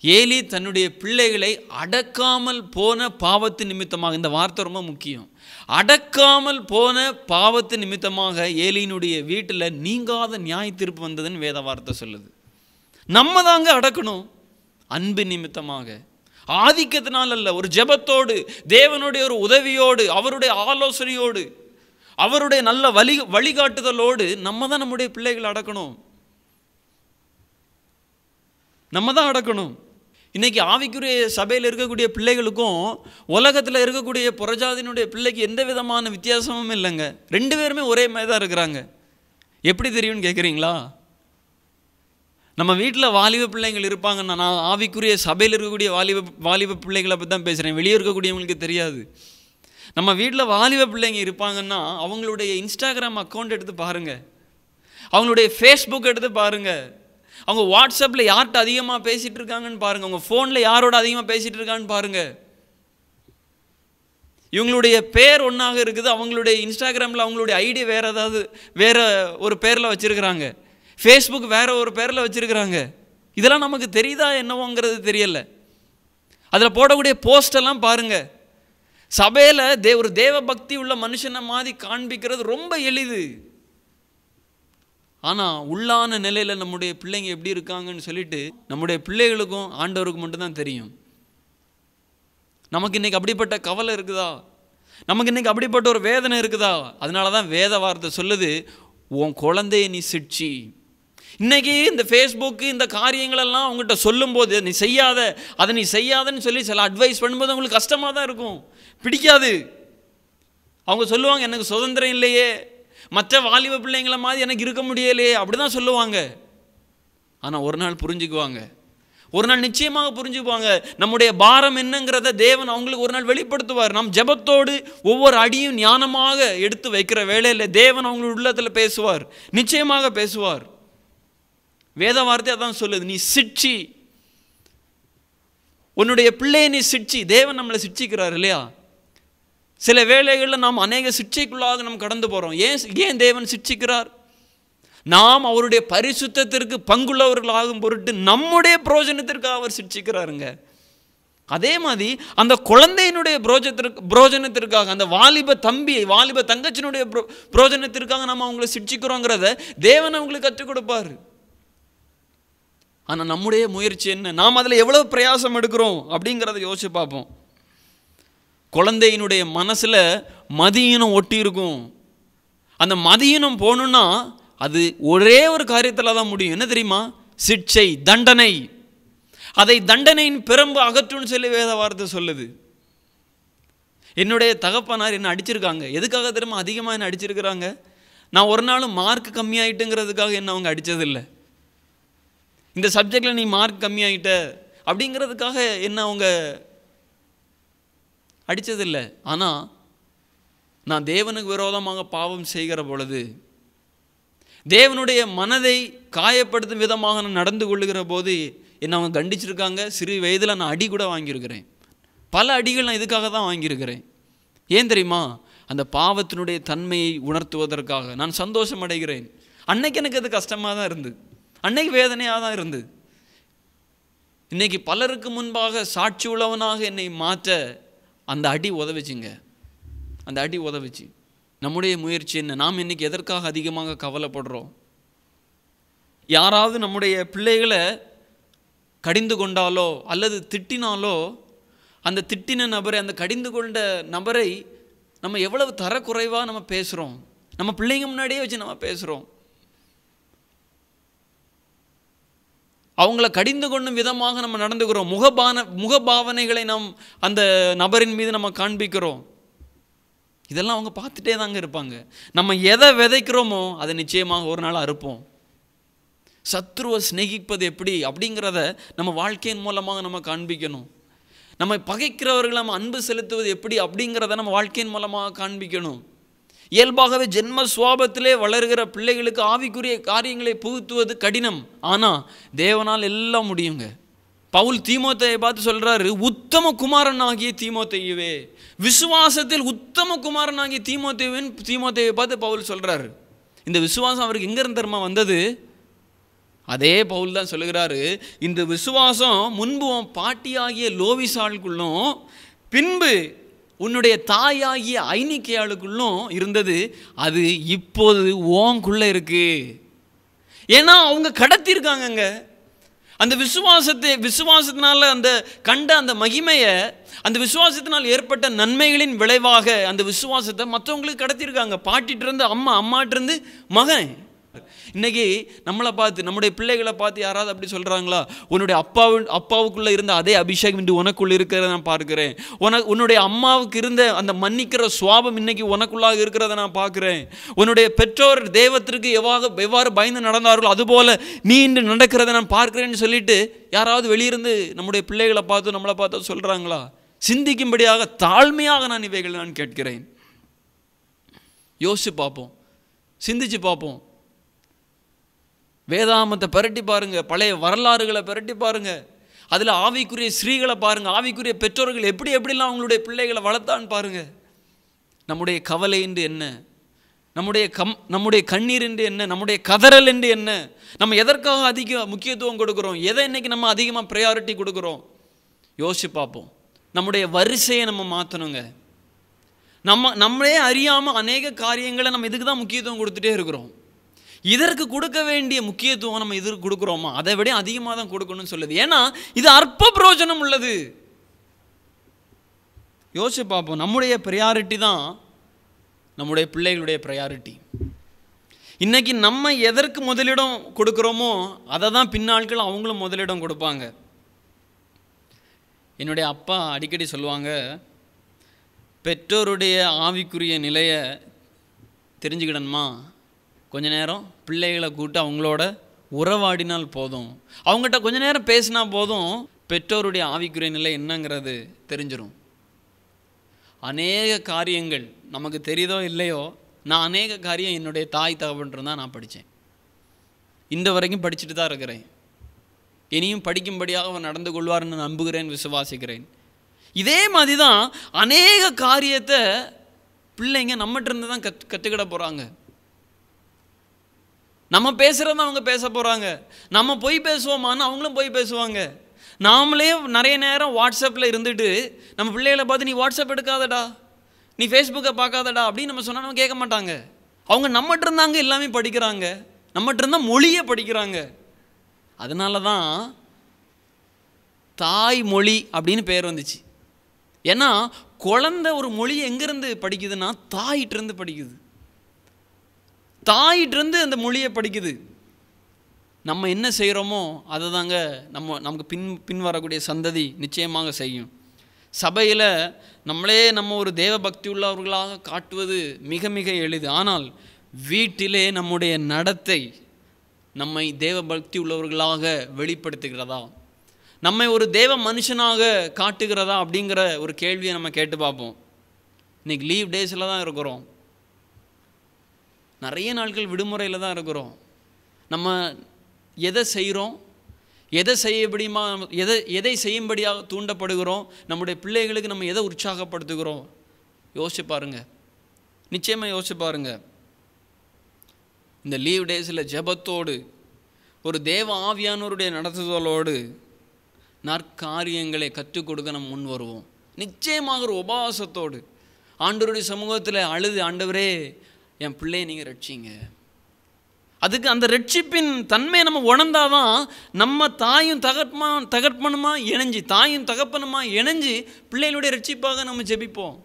ஏலி தன்னுடைய பிள்ளைகளை அடக்காமல் போன பாவத்து நிமித்தமாக இந்த வார்த்தை ரொம்ப முக்கியம். அடக்காமல் போன பாவத்து நிமித்தமாக ஏலியினுடைய வீட்டில் நீங்காத நியாய தீர்ப்பு வந்ததுன்னு வேத வார்த்தை சொல்லுது. நம்ம தாங்க அடக்கணும். அன்பு நிமித்தமாக. ஆதிக்கத்தினால் அல்ல ஒரு ஜெபத்தோடு தேவனுடைய ஒரு உதவியோடு அவருடைய ஆலோசனையோடு அவருடைய நல்ல வழி வழிகாட்டுதலோடு நம்ம தான் நம்முடைய பிள்ளைகளை அடக்கணும். நம்ம தான் அடக்கணும். இன்றைக்கி ஆவிக்குரிய சபையில் இருக்கக்கூடிய பிள்ளைகளுக்கும் உலகத்தில் இருக்கக்கூடிய புறஜாதியினுடைய பிள்ளைக்கு எந்த விதமான வித்தியாசமும் இல்லைங்க. ரெண்டு பேருமே ஒரே மாதிரி தான் இருக்கிறாங்க. எப்படி தெரியும்னு கேட்குறீங்களா நம்ம வீட்டில் வாலிப பிள்ளைங்கள் இருப்பாங்கன்னா நான் ஆவிக்குரிய சபையில் இருக்கக்கூடிய வாலிப வாலிப பிள்ளைகளை பற்றி தான் பேசுகிறேன் வெளியே இருக்கக்கூடியவங்களுக்கு தெரியாது. நம்ம வீட்டில் வாலிப பிள்ளைங்க இருப்பாங்கன்னா அவங்களுடைய இன்ஸ்டாகிராம் அக்கௌண்ட் எடுத்து பாருங்கள் அவங்களுடைய ஃபேஸ்புக் எடுத்து பாருங்கள் அவங்க வாட்ஸ்அப்பில் யார்கிட்ட அதிகமாக பேசிகிட்டு இருக்காங்கன்னு பாருங்கள் அவங்க ஃபோனில் யாரோட அதிகமாக பேசிகிட்டு இருக்கான்னு பாருங்கள் இவங்களுடைய பேர் ஒன்றாக இருக்குது. அவங்களுடைய இன்ஸ்டாகிராமில் அவங்களுடைய ஐடி வேறு ஏதாவது வேறு ஒரு பேரில் வச்சுருக்கிறாங்க. ஃபேஸ்புக் வேறு ஒரு பேரில் வச்சுருக்குறாங்க. இதெல்லாம் நமக்கு தெரியுதா என்னவோங்கிறது தெரியலை. அதில் போடக்கூடிய போஸ்டெல்லாம் பாருங்கள் சபையில் தே ஒரு தேவ பக்தி உள்ள மனுஷனை மாதிரி காண்பிக்கிறது ரொம்ப எளிது. ஆனால் உள்ளான நிலையில் நம்முடைய பிள்ளைங்க எப்படி இருக்காங்கன்னு சொல்லிட்டு நம்முடைய பிள்ளைகளுக்கும் ஆண்டவருக்கும் மட்டும்தான் தெரியும். நமக்கு இன்றைக்கி அப்படிப்பட்ட கவலை இருக்குதா? நமக்கு இன்றைக்கி அப்படிப்பட்ட ஒரு வேதனை இருக்குதா? அதனால தான் வேத வார்த்தை சொல்லுது உன் குழந்தைய நீ சிட்சி. இன்றைக்கி இந்த ஃபேஸ்புக்கு இந்த காரியங்களெல்லாம் அவங்ககிட்ட சொல்லும்போது நீ செய்யாத அதை நீ செய்யாதன்னு சொல்லி சில அட்வைஸ் பண்ணும்போது அவங்களுக்கு கஷ்டமாக தான் இருக்கும். பிடிக்காது. அவங்க சொல்லுவாங்க எனக்கு சுதந்திரம் இல்லையே. மற்ற வாலிப பிள்ளைங்களை மாதிரி எனக்கு இருக்க முடியலையே அப்படி தான் சொல்லுவாங்க. ஆனால் ஒரு நாள் புரிஞ்சுக்குவாங்க. ஒரு நாள் நிச்சயமாக புரிஞ்சுக்குவாங்க. நம்முடைய பாரம் என்னங்கிறத தேவன் அவங்களுக்கு ஒரு நாள் வெளிப்படுத்துவார். நம் ஜெபத்தோடு ஒவ்வொரு அடியும் ஞானமாக எடுத்து வைக்கிற வேலையில் தேவன் அவங்களோட உள்ளத்தில் பேசுவார். நிச்சயமாக பேசுவார். வேத வார்த்தை அதான் சொல்லுது நீ சிட்சி. உன்னுடைய பிள்ளையை நீ சிட்சி. தேவன் நம்மளை சிட்சிக்கிறார் இல்லையா? சில வேளைகளில் நாம் அநேக சிட்சைக்குள்ளாக நாம் கடந்து போகிறோம் ஏன் ஏன் தேவன் சிட்சிக்கிறார்? நாம் அவருடைய பரிசுத்தத்திற்கு பங்குள்ளவர்களாகும் பொருட்டு நம்முடைய புரோஜனத்திற்காக அவர் சிட்சிக்கிறாருங்க. அதே மாதிரி அந்த குழந்தையினுடைய புரோஜத்திற்கு புரோஜனத்திற்காக அந்த வாலிப தம்பி வாலிப தங்கச்சினுடைய புரோஜனத்திற்காக நம்ம அவங்களை சிட்சிக்கிறோங்கிறத தேவன் அவங்களுக்கு கற்றுக் கொடுப்பாரு. ஆனால் நம்முடைய முயற்சி என்ன? நாம் அதில் எவ்வளோ பிரயாசம் எடுக்கிறோம்? அப்படிங்கிறத யோசிச்சு பார்ப்போம். குழந்தையினுடைய மனசில் மதியினம் ஒட்டி இருக்கும். அந்த மதியினம் போகணுன்னா அது ஒரே ஒரு காரியத்தில் தான் முடியும். என்ன தெரியுமா? சிட்சை தண்டனை. அதை தண்டனையின் பிறம்பு அகற்றுன்னு சொல்லி வேத வார்த்தை சொல்லுது. என்னுடைய தகப்பனார் என்ன அடிச்சிருக்காங்க. எதுக்காக தெரியுமா? அதிகமாக என்ன அடிச்சிருக்கிறாங்க. நான் ஒரு நாளும் மார்க் கம்மியாயிட்டுங்கிறதுக்காக என்ன அவங்க அடித்ததில்லை இந்த சப்ஜெக்டில் நீ மார்க் கம்மியாயிட்ட அப்படிங்கிறதுக்காக என்ன அவங்க அடித்ததில்லை ஆனால் நான் தேவனுக்கு விரோதமாக பாவம் செய்கிற பொழுது தேவனுடைய மனதை காயப்படுத்தும் விதமாக நான் நடந்து கொள்ளுகிற போது என்னை அவங்க கண்டிச்சிருக்காங்க. சிறு வயதில் நான் அடி கூட வாங்கியிருக்கிறேன். பல அடிகள் நான் இதுக்காக தான் வாங்கியிருக்கிறேன். ஏன் தெரியுமா? அந்த பாவத்தினுடைய தன்மையை உணர்த்துவதற்காக. நான் சந்தோஷம் அடைகிறேன் அன்னைக்கு எனக்கு அது கஷ்டமாக தான் இருந்தது அன்னைக்கு வேதனையாக தான் இருந்தது. இன்னைக்கு பலருக்கு முன்பாக சாட்சி உள்ளவனாக என்னை மாற்ற அந்த அடி உதவிச்சுங்க. அந்த அடி உதவிச்சு. நம்முடைய முயற்சி என்ன? நாம் இன்றைக்கி எதற்காக அதிகமாக கவலைப்படுறோம்? யாராவது நம்முடைய பிள்ளைகளை கடிந்து கொண்டாலோ அல்லது திட்டினாலோ அந்த திட்டின நபரை அந்த கடிந்து கொண்ட நபரை நம்ம எவ்வளவு தரக்குறைவாக நம்ம பேசுகிறோம் நம்ம பிள்ளைங்க முன்னாடியே வச்சு நம்ம பேசுகிறோம் அவங்கள கடிந்து கொள்ளும் விதமாக நம்ம நடந்துக்கிறோம். முகபான முகபாவனைகளை நாம் அந்த நபரின் மீது நம்ம காண்பிக்கிறோம். இதெல்லாம் அவங்க பார்த்துட்டே தாங்க இருப்பாங்க. நம்ம எதை விதைக்கிறோமோ அதை நிச்சயமாக ஒரு நாள் அறுப்போம். சத்ருவை சிநேகிப்பது எப்படி? அப்படிங்கிறத நம்ம வாழ்க்கையின் மூலமாக நம்ம காண்பிக்கணும். நம்ம பகைக்கிறவர்களை நம்ம அன்பு செலுத்துவது எப்படி? அப்படிங்கிறத நம்ம வாழ்க்கையின் மூலமாக காண்பிக்கணும். இயல்பாகவே ஜென்ம சுவாபத்திலே வளர்கிற பிள்ளைகளுக்கு ஆவிக்குரிய காரியங்களை புகுத்துவது கடினம். ஆனால் தேவனால் எல்லாம் முடியுங்க. பவுல் தீமோத்தையை பார்த்து சொல்கிறாரு உத்தம குமாரன் ஆகிய தீமோத்தையவே. விசுவாசத்தில் உத்தம குமாரன் ஆகிய தீமோத்தேவின் தீமோத்தையை பார்த்து பவுல் சொல்கிறாரு இந்த விசுவாசம் அவருக்கு எங்கேருந்து தர்மா வந்தது? அதே பவுல் தான் சொல்லுகிறாரு இந்த விசுவாசம் முன்பு உன் பாட்டியாகிய லோவிசாளுக்குள்ளும் பின்பு உன்னுடைய தாயாகிய ஐனிக்கையாளுக்குள்ளும் இருந்தது அது இப்போது ஓங்குள்ளே இருக்குது ஏன்னா அவங்க கடத்தியிருக்காங்கங்க. அந்த விசுவாசத்தை விசுவாசத்தினால அந்த கண்ட அந்த மகிமையை அந்த விசுவாசத்தினால் ஏற்பட்ட நன்மைகளின் விளைவாக அந்த விசுவாசத்தை மற்றவங்களுக்கு கடத்தியிருக்காங்க. பாட்டிகிட்டேருந்து அம்மா அம்மாட்டிருந்து மகன். இன்னைக்கு நம்மளை பார்த்து நம்முடைய பிள்ளைகளை பார்த்து யாராவது அப்படி சொல்கிறாங்களா உன்னுடைய அப்பாவு அப்பாவுக்குள்ளே இருந்த அதே அபிஷேகம் இன்று உனக்குள்ள இருக்கிறத நான் பார்க்குறேன். உனக்கு உன்னுடைய அம்மாவுக்கு இருந்த அந்த மன்னிக்கிற சுவாபம் இன்னைக்கு உனக்குள்ளாக இருக்கிறத நான் பார்க்குறேன். உன்னுடைய பெற்றோர் தெய்வத்திற்கு எவ்வாறு எவ்வாறு பயந்து நடந்தார்களோ அதுபோல் நீ இன்று நடக்கிறத நான் பார்க்குறேன்னு சொல்லிட்டு யாராவது வெளியிருந்து நம்முடைய பிள்ளைகளை பார்த்து நம்மளை பார்த்து சொல்கிறாங்களா சிந்திக்கும்படியாக தாழ்மையாக நான் இவைகளை நான் கேட்கிறேன். யோசிச்சு பார்ப்போம். சிந்திச்சு பார்ப்போம். வேதாமத்தை பிரட்டி பாருங்க பழைய வரலாறுகளை பிரட்டி பாருங்கள் அதில் ஆவிக்குரிய ஸ்ரீகளை பாருங்கள் ஆவிக்குரிய பெற்றோர்கள் எப்படி எப்படிலாம் அவங்களுடைய பிள்ளைகளை வளர்த்தான்னு பாருங்கள் நம்முடைய கவலை என்று என்ன? நம்முடைய கம் நம்முடைய கண்ணீர் என்று என்ன? நம்முடைய கதறல் என்று என்ன? நம்ம எதற்காக அதிக முக்கியத்துவம் கொடுக்குறோம்? எதை இன்னைக்கு நம்ம அதிகமாக ப்ரையாரிட்டி கொடுக்குறோம்? யோசிச்சு பார்ப்போம். நம்முடைய வரிசையை நம்ம மாற்றணுங்க நம்ம நம்மளே அறியாமல் அநேக காரியங்களை நம்ம இதுக்கு தான் முக்கியத்துவம் கொடுத்துட்டே இருக்கிறோம். இதற்கு கொடுக்க வேண்டிய முக்கியத்துவம் நம்ம இதற்கு கொடுக்குறோமா? அதை விட அதிகமாக தான் கொடுக்கணும்னு சொல்லுது. ஏன்னா இது அற்ப பிரயோஜனம் உள்ளது. யோசிச்சு பார்ப்போம். நம்முடைய ப்ரையாரிட்டி தான் நம்முடைய பிள்ளைகளுடைய ப்ரையாரிட்டி இன்றைக்கி நம்ம எதற்கு முதலிடம் கொடுக்குறோமோ அதை தான் பின்னாட்கள் அவங்களும் முதலிடம் கொடுப்பாங்க. என்னுடைய அப்பா அடிக்கடி சொல்லுவாங்க பெற்றோருடைய ஆவிக்குரிய நிலையை தெரிஞ்சுக்கிடணுமா? கொஞ்ச நேரம் பிள்ளைகளை கூட்டு அவங்களோட உறவாடினால் போதும். அவங்ககிட்ட கொஞ்ச நேரம் பேசினா போதும். பெற்றோருடைய ஆவிக்குரிய நிலை என்னங்கிறது தெரிஞ்சிடும் அநேக காரியங்கள் நமக்கு தெரியுதோ இல்லையோ நான் அநேக காரியம் என்னுடைய தாய் தகவன்ட்டு தான் நான் படித்தேன். இந்த வரைக்கும் படிச்சுட்டு தான் இருக்கிறேன். இனியும் படிக்கும்படியாக அவர் நடந்து கொள்வார்னு நம்புகிறேன் விசுவாசிக்கிறேன். இதே மாதிரி தான் அநேக காரியத்தை பிள்ளைங்க நம்மகிட்ட இருந்து தான் கத் கற்றுக்கிட போகிறாங்க நம்ம பேசுகிறத அவங்க பேச போகிறாங்க நம்ம பொய் பேசுவோமான்னு அவங்களும் பொய் பேசுவாங்க. நாமளே நிறைய நேரம் வாட்ஸ்அப்பில் இருந்துட்டு நம்ம பிள்ளைகளை பார்த்து நீ வாட்ஸ்அப் எடுக்காதடா. நீ ஃபேஸ்புக்கை பார்க்காதடா. அப்படின்னு நம்ம சொன்னால் நம்ம கேட்க மாட்டாங்க. அவங்க நம்மகிட்ட இருந்தாங்க எல்லாமே படிக்கிறாங்க. நம்மகிட்ட இருந்தால் மொழியை படிக்கிறாங்க. அதனால தான் தாய்மொழி அப்படின்னு பேர் வந்துச்சு. ஏன்னா குழந்தை ஒரு மொழி எங்கேருந்து படிக்குதுன்னா தாயிட்டிருந்து படிக்குது. தாயிட்டிருந்து அந்த மொழியை படிக்குது. நம்ம என்ன செய்கிறோமோ அதை தாங்க நம்ம நமக்கு பின் பின் வரக்கூடிய சந்ததி நிச்சயமாக செய்யும். சபையில் நம்மளே நம்ம ஒரு தேவ பக்தி உள்ளவர்களாக காட்டுவது மிக மிக எளிது. ஆனால் வீட்டிலே நம்முடைய நடத்தை நம்மை தேவ பக்தி உள்ளவர்களாக வெளிப்படுத்துகிறதா? நம்மை ஒரு தேவ மனுஷனாக காட்டுகிறதா அப்படிங்கிற ஒரு கேள்வியை நம்ம கேட்டு பார்ப்போம். இன்னைக்கு லீவ் டேஸில் தான் இருக்கிறோம். நிறைய நாட்கள் விடுமுறையில் தான் இருக்கிறோம். நம்ம எதை செய்கிறோம் எதை செய்யபடியுமா எதை எதை செய்யும்படியாக தூண்டப்படுகிறோம்? நம்முடைய பிள்ளைகளுக்கு நம்ம எதை உற்சாகப்படுத்துகிறோம்? யோசிச்சு பாருங்கள் நிச்சயமாக யோசிச்சு பாருங்க. இந்த லீவ் டேஸில் ஜெபத்தோடு ஒரு தேவ ஆவியானோருடைய நடத்துதலோடு நற்காரியங்களை கற்றுக் கொடுக்க நம்ம முன் வருவோம். நிச்சயமாக ஒரு உபவாசத்தோடு. ஆண்டோருடைய சமூகத்தில் அழுது ஆண்டவரே என் பிள்ளையை நீங்கள் ரட்சிங்க. அதுக்கு அந்த ரட்சிப்பின் தன்மையை நம்ம உணர்ந்தாதான் நம்ம தாயும் தகப்பமா தகப்பனுமா இணைஞ்சு தாயும் தகப்பனுமா இணைஞ்சு பிள்ளைகளுடைய ரட்சிப்பாக நம்ம ஜெபிப்போம்.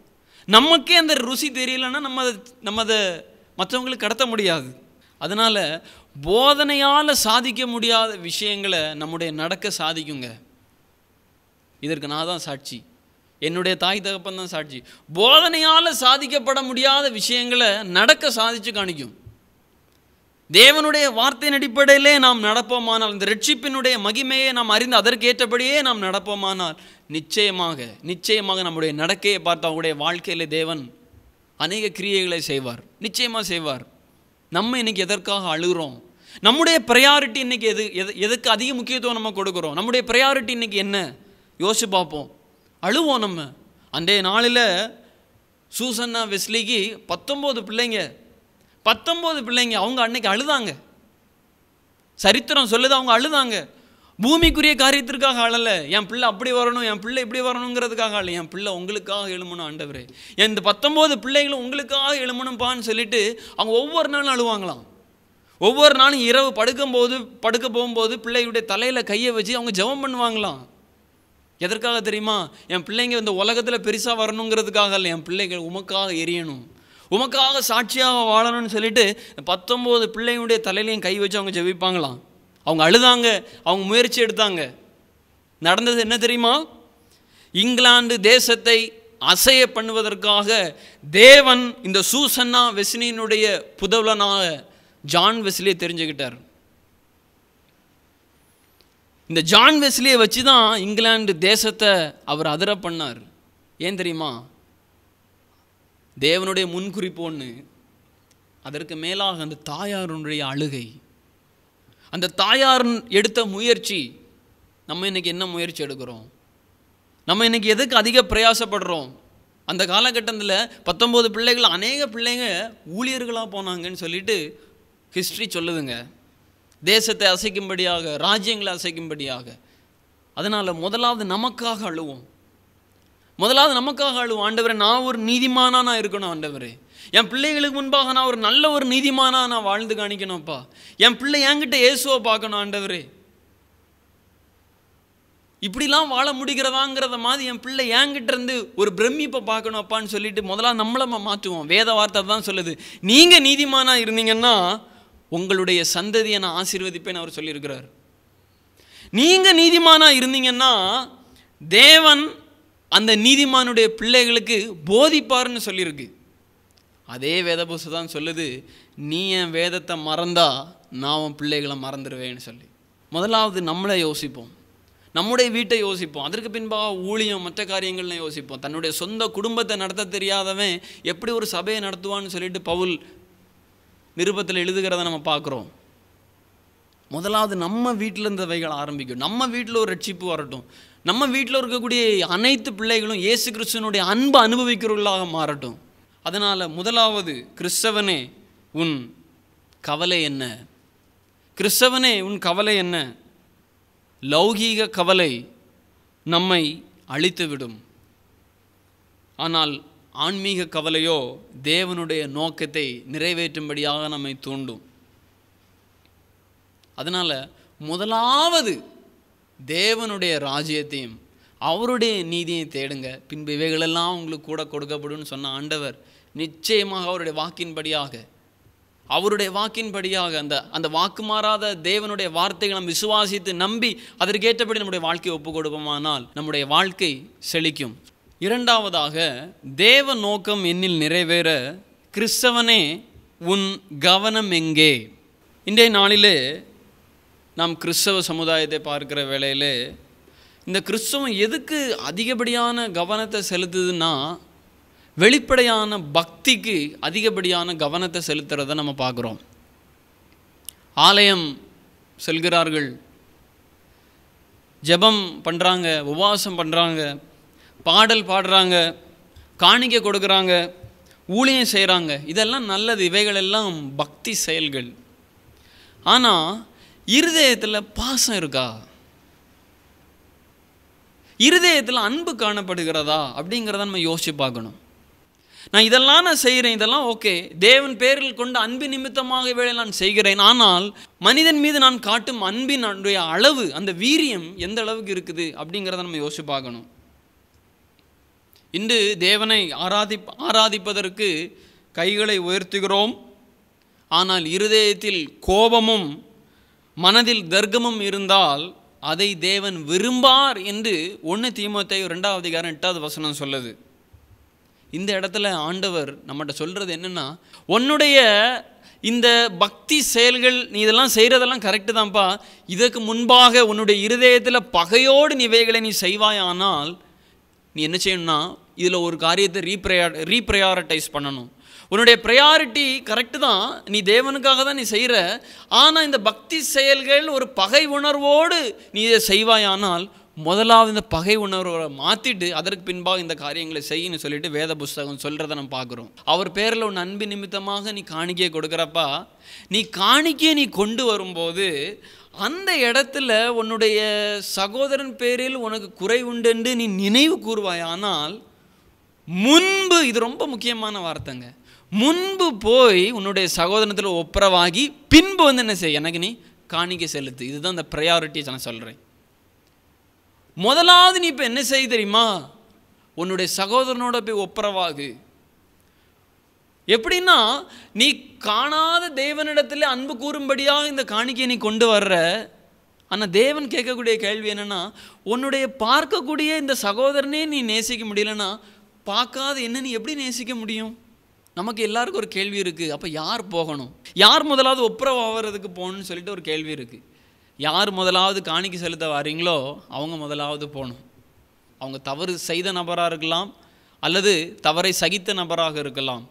நமக்கே அந்த ருசி தெரியலன்னா நம்ம அதை நம்ம அதை மற்றவங்களுக்கு கடத்த முடியாது. அதனால் போதனையால் சாதிக்க முடியாத விஷயங்களை நம்முடைய நடக்க சாதிக்குங்க. இதற்கு நான் தான் சாட்சி. என்னுடைய தாய் தகப்பன் தான் சாட்சி. போதனையால் சாதிக்கப்பட முடியாத விஷயங்களை நடக்க சாதித்து காணிக்கும். தேவனுடைய வார்த்தையின் அடிப்படையிலே நாம் நடப்போமானால் இந்த ரட்சிப்பினுடைய மகிமையை நாம் அறிந்து அதற்கேற்றபடியே நாம் நடப்போமானால் நிச்சயமாக நிச்சயமாக நம்முடைய நடக்கையை பார்த்து அவங்களுடைய வாழ்க்கையிலே தேவன் அநேக கிரியைகளை செய்வார். நிச்சயமாக செய்வார். நம்ம இன்னைக்கு எதற்காக அழுகிறோம்? நம்முடைய ப்ரையாரிட்டி இன்னைக்கு எது எது எதுக்கு அதிக முக்கியத்துவம் நம்ம கொடுக்குறோம்? நம்முடைய ப்ரையாரிட்டி இன்னைக்கு என்ன? யோசிச்சு பார்ப்போம். அழுவோம் நம்ம. அன்றைய நாளில் சூசன்னா வெஸ்லிக்கு பத்தொம்போது பிள்ளைங்க. பத்தொம்போது பிள்ளைங்க அவங்க அன்னைக்கு அழுதாங்க. சரித்திரம் சொல்லுது அவங்க அழுதாங்க. பூமிக்குரிய காரியத்திற்காக அழலை. என் பிள்ளை அப்படி வரணும் என் பிள்ளை இப்படி வரணுங்கிறதுக்காக அழலை. என் பிள்ளை உங்களுக்காக எழுமணும் ஆண்டவரே. இந்த பத்தொம்போது பிள்ளைகளும் உங்களுக்காக எழுமணும்ப்பான்னு சொல்லிட்டு அவங்க ஒவ்வொரு நாளும் அழுவாங்களாம். ஒவ்வொரு நாளும் இரவு படுக்கும்போது படுக்க போகும்போது பிள்ளையுடைய தலையில் கையை வச்சு அவங்க ஜெபம் பண்ணுவாங்களாம். எதற்காக தெரியுமா? என் பிள்ளைங்க இந்த உலகத்தில் பெருசாக வரணுங்கிறதுக்காக இல்லை என் பிள்ளைகள் உமக்காக எரியணும். உமக்காக சாட்சியாக வாழணும்னு சொல்லிட்டு பத்தொம்போது பிள்ளைங்களுடைய தலையிலையும் கை வச்சு அவங்க ஜெபிப்பாங்களாம். அவங்க அழுதாங்க அவங்க முயற்சி எடுத்தாங்க. நடந்தது என்ன தெரியுமா? இங்கிலாந்து தேசத்தை அசைய பண்ணுவதற்காக தேவன் இந்த சூசன்னா வெஸ்னியினுடைய புதவலனாக ஜான் வெஸ்லியை தெரிஞ்சுக்கிட்டார். இந்த ஜான் வெஸ்லியை வச்சு தான் இங்கிலாந்து தேசத்தை அவர் அதிர பண்ணார். ஏன் தெரியுமா? தேவனுடைய முன்குறிப்பு ஒன்று அதற்கு மேலாக அந்த தாயாருடைய அழுகை. அந்த தாயார் எடுத்த முயற்சி நம்ம இன்னைக்கு என்ன முயற்சி எடுக்கிறோம்? நம்ம இன்னைக்கு எதுக்கு அதிக பிரயாசப்படுறோம்? அந்த காலகட்டத்தில் பத்தொம்போது பிள்ளைகள் அநேக பிள்ளைங்க ஊழியர்களாக போனாங்கன்னு சொல்லிட்டு ஹிஸ்ட்ரி சொல்லுதுங்க. தேசத்தை அசைக்கும்படியாக ராஜ்யங்களை அசைக்கும்படியாக. அதனால் முதலாவது நமக்காக அழுவோம். முதலாவது நமக்காக அழுவோம். ஆண்டவரே நான் ஒரு நீதிமானா நான் இருக்கணும் ஆண்டவரே. என் பிள்ளைகளுக்கு முன்பாக நான் ஒரு நல்ல ஒரு நீதிமானா நான் வாழ்ந்து காணிக்கணும்ப்பா. என் பிள்ளை என்கிட்ட இயேசுவை பார்க்கணும் ஆண்டவரே. இப்படிலாம் வாழ முடிகிறதாங்கிறத மாதிரி என் பிள்ளை என்கிட்ட இருந்து ஒரு பிரமிப்பை பார்க்கணும் அப்பான்னு சொல்லிட்டு முதல்ல நம்மளை நம்ம மாற்றுவோம். வேத வார்த்தை தான் சொல்லுது. நீங்கள் நீதிமானாக இருந்தீங்கன்னா உங்களுடைய சந்ததியை நான் ஆசீர்வதிப்பேன்னு அவர் சொல்லியிருக்கிறார். நீங்கள் நீதிமானாக இருந்தீங்கன்னா தேவன் அந்த நீதிமானுடைய பிள்ளைகளுக்கு போதிப்பார்னு சொல்லியிருக்கு. அதே வேத தான் சொல்லுது நீ என் வேதத்தை மறந்தா நான் உன் பிள்ளைகளை மறந்துடுவேன்னு சொல்லி. முதலாவது நம்மளை யோசிப்போம். நம்முடைய வீட்டை யோசிப்போம். அதற்கு பின்பாக ஊழியம் மற்ற காரியங்கள்லாம் யோசிப்போம். தன்னுடைய சொந்த குடும்பத்தை நடத்த தெரியாதவன் எப்படி ஒரு சபையை நடத்துவான்னு சொல்லிட்டு பவுல் நிருபத்தில் எழுதுகிறத நம்ம பார்க்குறோம். முதலாவது நம்ம வீட்டில் இருந்தவைகள் ஆரம்பிக்கும். நம்ம வீட்டில் ஒரு ரட்சிப்பு வரட்டும். நம்ம வீட்டில் இருக்கக்கூடிய அனைத்து பிள்ளைகளும் இயேசு கிறிஸ்துவனுடைய அன்பு அனுபவிக்கிறவர்களாக மாறட்டும். அதனால் முதலாவது கிறிஸ்தவனே உன் கவலை என்ன? கிறிஸ்தவனே உன் கவலை என்ன? லௌகீக கவலை நம்மை அழித்துவிடும். ஆனால் ஆன்மீக கவலையோ தேவனுடைய நோக்கத்தை நிறைவேற்றும்படியாக நம்மை தூண்டும். அதனால் முதலாவது தேவனுடைய ராஜ்யத்தையும் அவருடைய நீதியை தேடுங்க. பின்பு இவைகளெல்லாம் உங்களுக்கு கூட கொடுக்கப்படும் சொன்ன ஆண்டவர் நிச்சயமாக அவருடைய வாக்கின்படியாக அவருடைய வாக்கின்படியாக அந்த அந்த வாக்கு மாறாத தேவனுடைய வார்த்தைகளை நம்ம விசுவாசித்து நம்பி அதற்கேற்றபடி நம்முடைய வாழ்க்கையை ஒப்பு கொடுப்போமானால் நம்முடைய வாழ்க்கை செழிக்கும். இரண்டாவதாக தேவ நோக்கம் என்னில் நிறைவேற கிறிஸ்தவனே உன் கவனம் எங்கே? இன்றைய நாளிலே நாம் கிறிஸ்தவ சமுதாயத்தை பார்க்குற வேளையிலே இந்த கிறிஸ்தவம் எதுக்கு அதிகப்படியான கவனத்தை செலுத்துதுன்னா வெளிப்படையான பக்திக்கு அதிகப்படியான கவனத்தை செலுத்துறதை நம்ம பார்க்குறோம். ஆலயம் செல்கிறார்கள். ஜெபம் பண்ணுறாங்க உபவாசம் பண்ணுறாங்க பாடல் பாடுறாங்க காணிக்கை கொடுக்குறாங்க ஊழியம் செய்கிறாங்க இதெல்லாம் நல்லது. இவைகளெல்லாம் பக்தி செயல்கள். ஆனால் இருதயத்தில் பாசம் இருக்கா? இருதயத்தில் அன்பு காணப்படுகிறதா? அப்படிங்கிறத நம்ம யோசிச்சு பார்க்கணும். நான் இதெல்லாம் நான் செய்கிறேன் இதெல்லாம் ஓகே. தேவன் பேரில் கொண்ட அன்பு நிமித்தமாக வேலை நான் செய்கிறேன். ஆனால் மனிதன் மீது நான் காட்டும் அன்பின் அன்றைய அளவு அந்த வீரியம் எந்த அளவுக்கு இருக்குது அப்படிங்கிறத நம்ம யோசிச்சு பார்க்கணும். இன்று தேவனை ஆராதி ஆராதிப்பதற்கு கைகளை உயர்த்துகிறோம். ஆனால் இருதயத்தில் கோபமும் மனதில் தர்க்கமும் இருந்தால் அதை தேவன் விரும்பார் என்று ஒன்று தீமத்தை ரெண்டாவது அதிகாரம் எட்டாவது வசனம் சொல்லுது. இந்த இடத்துல ஆண்டவர் நம்மகிட்ட சொல்கிறது என்னென்னா உன்னுடைய இந்த பக்தி செயல்கள் நீ இதெல்லாம் செய்கிறதெல்லாம் கரெக்டு தான்ப்பா. இதற்கு முன்பாக உன்னுடைய இருதயத்தில் பகையோடு நீ நீ செய்வாயானால் நீ என்ன செய்யணும்னா இதில் ஒரு காரியத்தை ரீப்ரையா ரீப்ரையாரிட்டைஸ் பண்ணணும். உன்னுடைய ப்ரையாரிட்டி கரெக்டு தான். நீ தேவனுக்காக தான் நீ செய்கிற ஆனால் இந்த பக்தி செயல்கள் ஒரு பகை உணர்வோடு நீ இதை செய்வாயானால் முதலாவது இந்த பகை உணர்வை மாற்றிட்டு அதற்கு பின்பாக இந்த காரியங்களை செய்யணும்னு சொல்லிட்டு வேத புஸ்தகம் சொல்கிறத நம்ம பார்க்குறோம். அவர் பேரில் உன் அன்பு நிமித்தமாக நீ காணிக்கையை கொடுக்குறப்பா நீ காணிக்கையை நீ கொண்டு வரும்போது அந்த இடத்துல உன்னுடைய சகோதரன் பேரில் உனக்கு குறை உண்டென்று நீ நினைவு கூறுவாய். ஆனால் முன்பு இது ரொம்ப முக்கியமான வார்த்தைங்க. முன்பு போய் உன்னுடைய சகோதரத்தில் ஒப்புரவாகி பின்பு வந்து என்ன செய்ய எனக்கு நீ காணிக்க செலுத்து. இதுதான் இந்த ப்ரையாரிட்டிஸ் நான் சொல்கிறேன் முதலாவது நீ இப்போ என்ன செய்ய தெரியுமா? உன்னுடைய சகோதரனோட போய் ஒப்புரவாகு. எப்படின்னா நீ காணாத தேவனிடத்தில் அன்பு கூறும்படியாக இந்த காணிக்கையை நீ கொண்டு வர்ற. ஆனால் தேவன் கேட்கக்கூடிய கேள்வி என்னென்னா உன்னுடைய பார்க்கக்கூடிய இந்த சகோதரனே நீ நேசிக்க முடியலன்னா பார்க்காத என்ன நீ எப்படி நேசிக்க முடியும்? நமக்கு எல்லாருக்கும் ஒரு கேள்வி இருக்குது அப்போ யார் போகணும்? யார் முதலாவது ஒப்புரவாகிறதுக்கு போகணும்னு சொல்லிட்டு ஒரு கேள்வி இருக்குது யார் முதலாவது காணிக்கை செலுத்த வரீங்களோ அவங்க முதலாவது போகணும். அவங்க தவறு செய்த நபராக இருக்கலாம் அல்லது தவறை சகித்த நபராக இருக்கலாம்.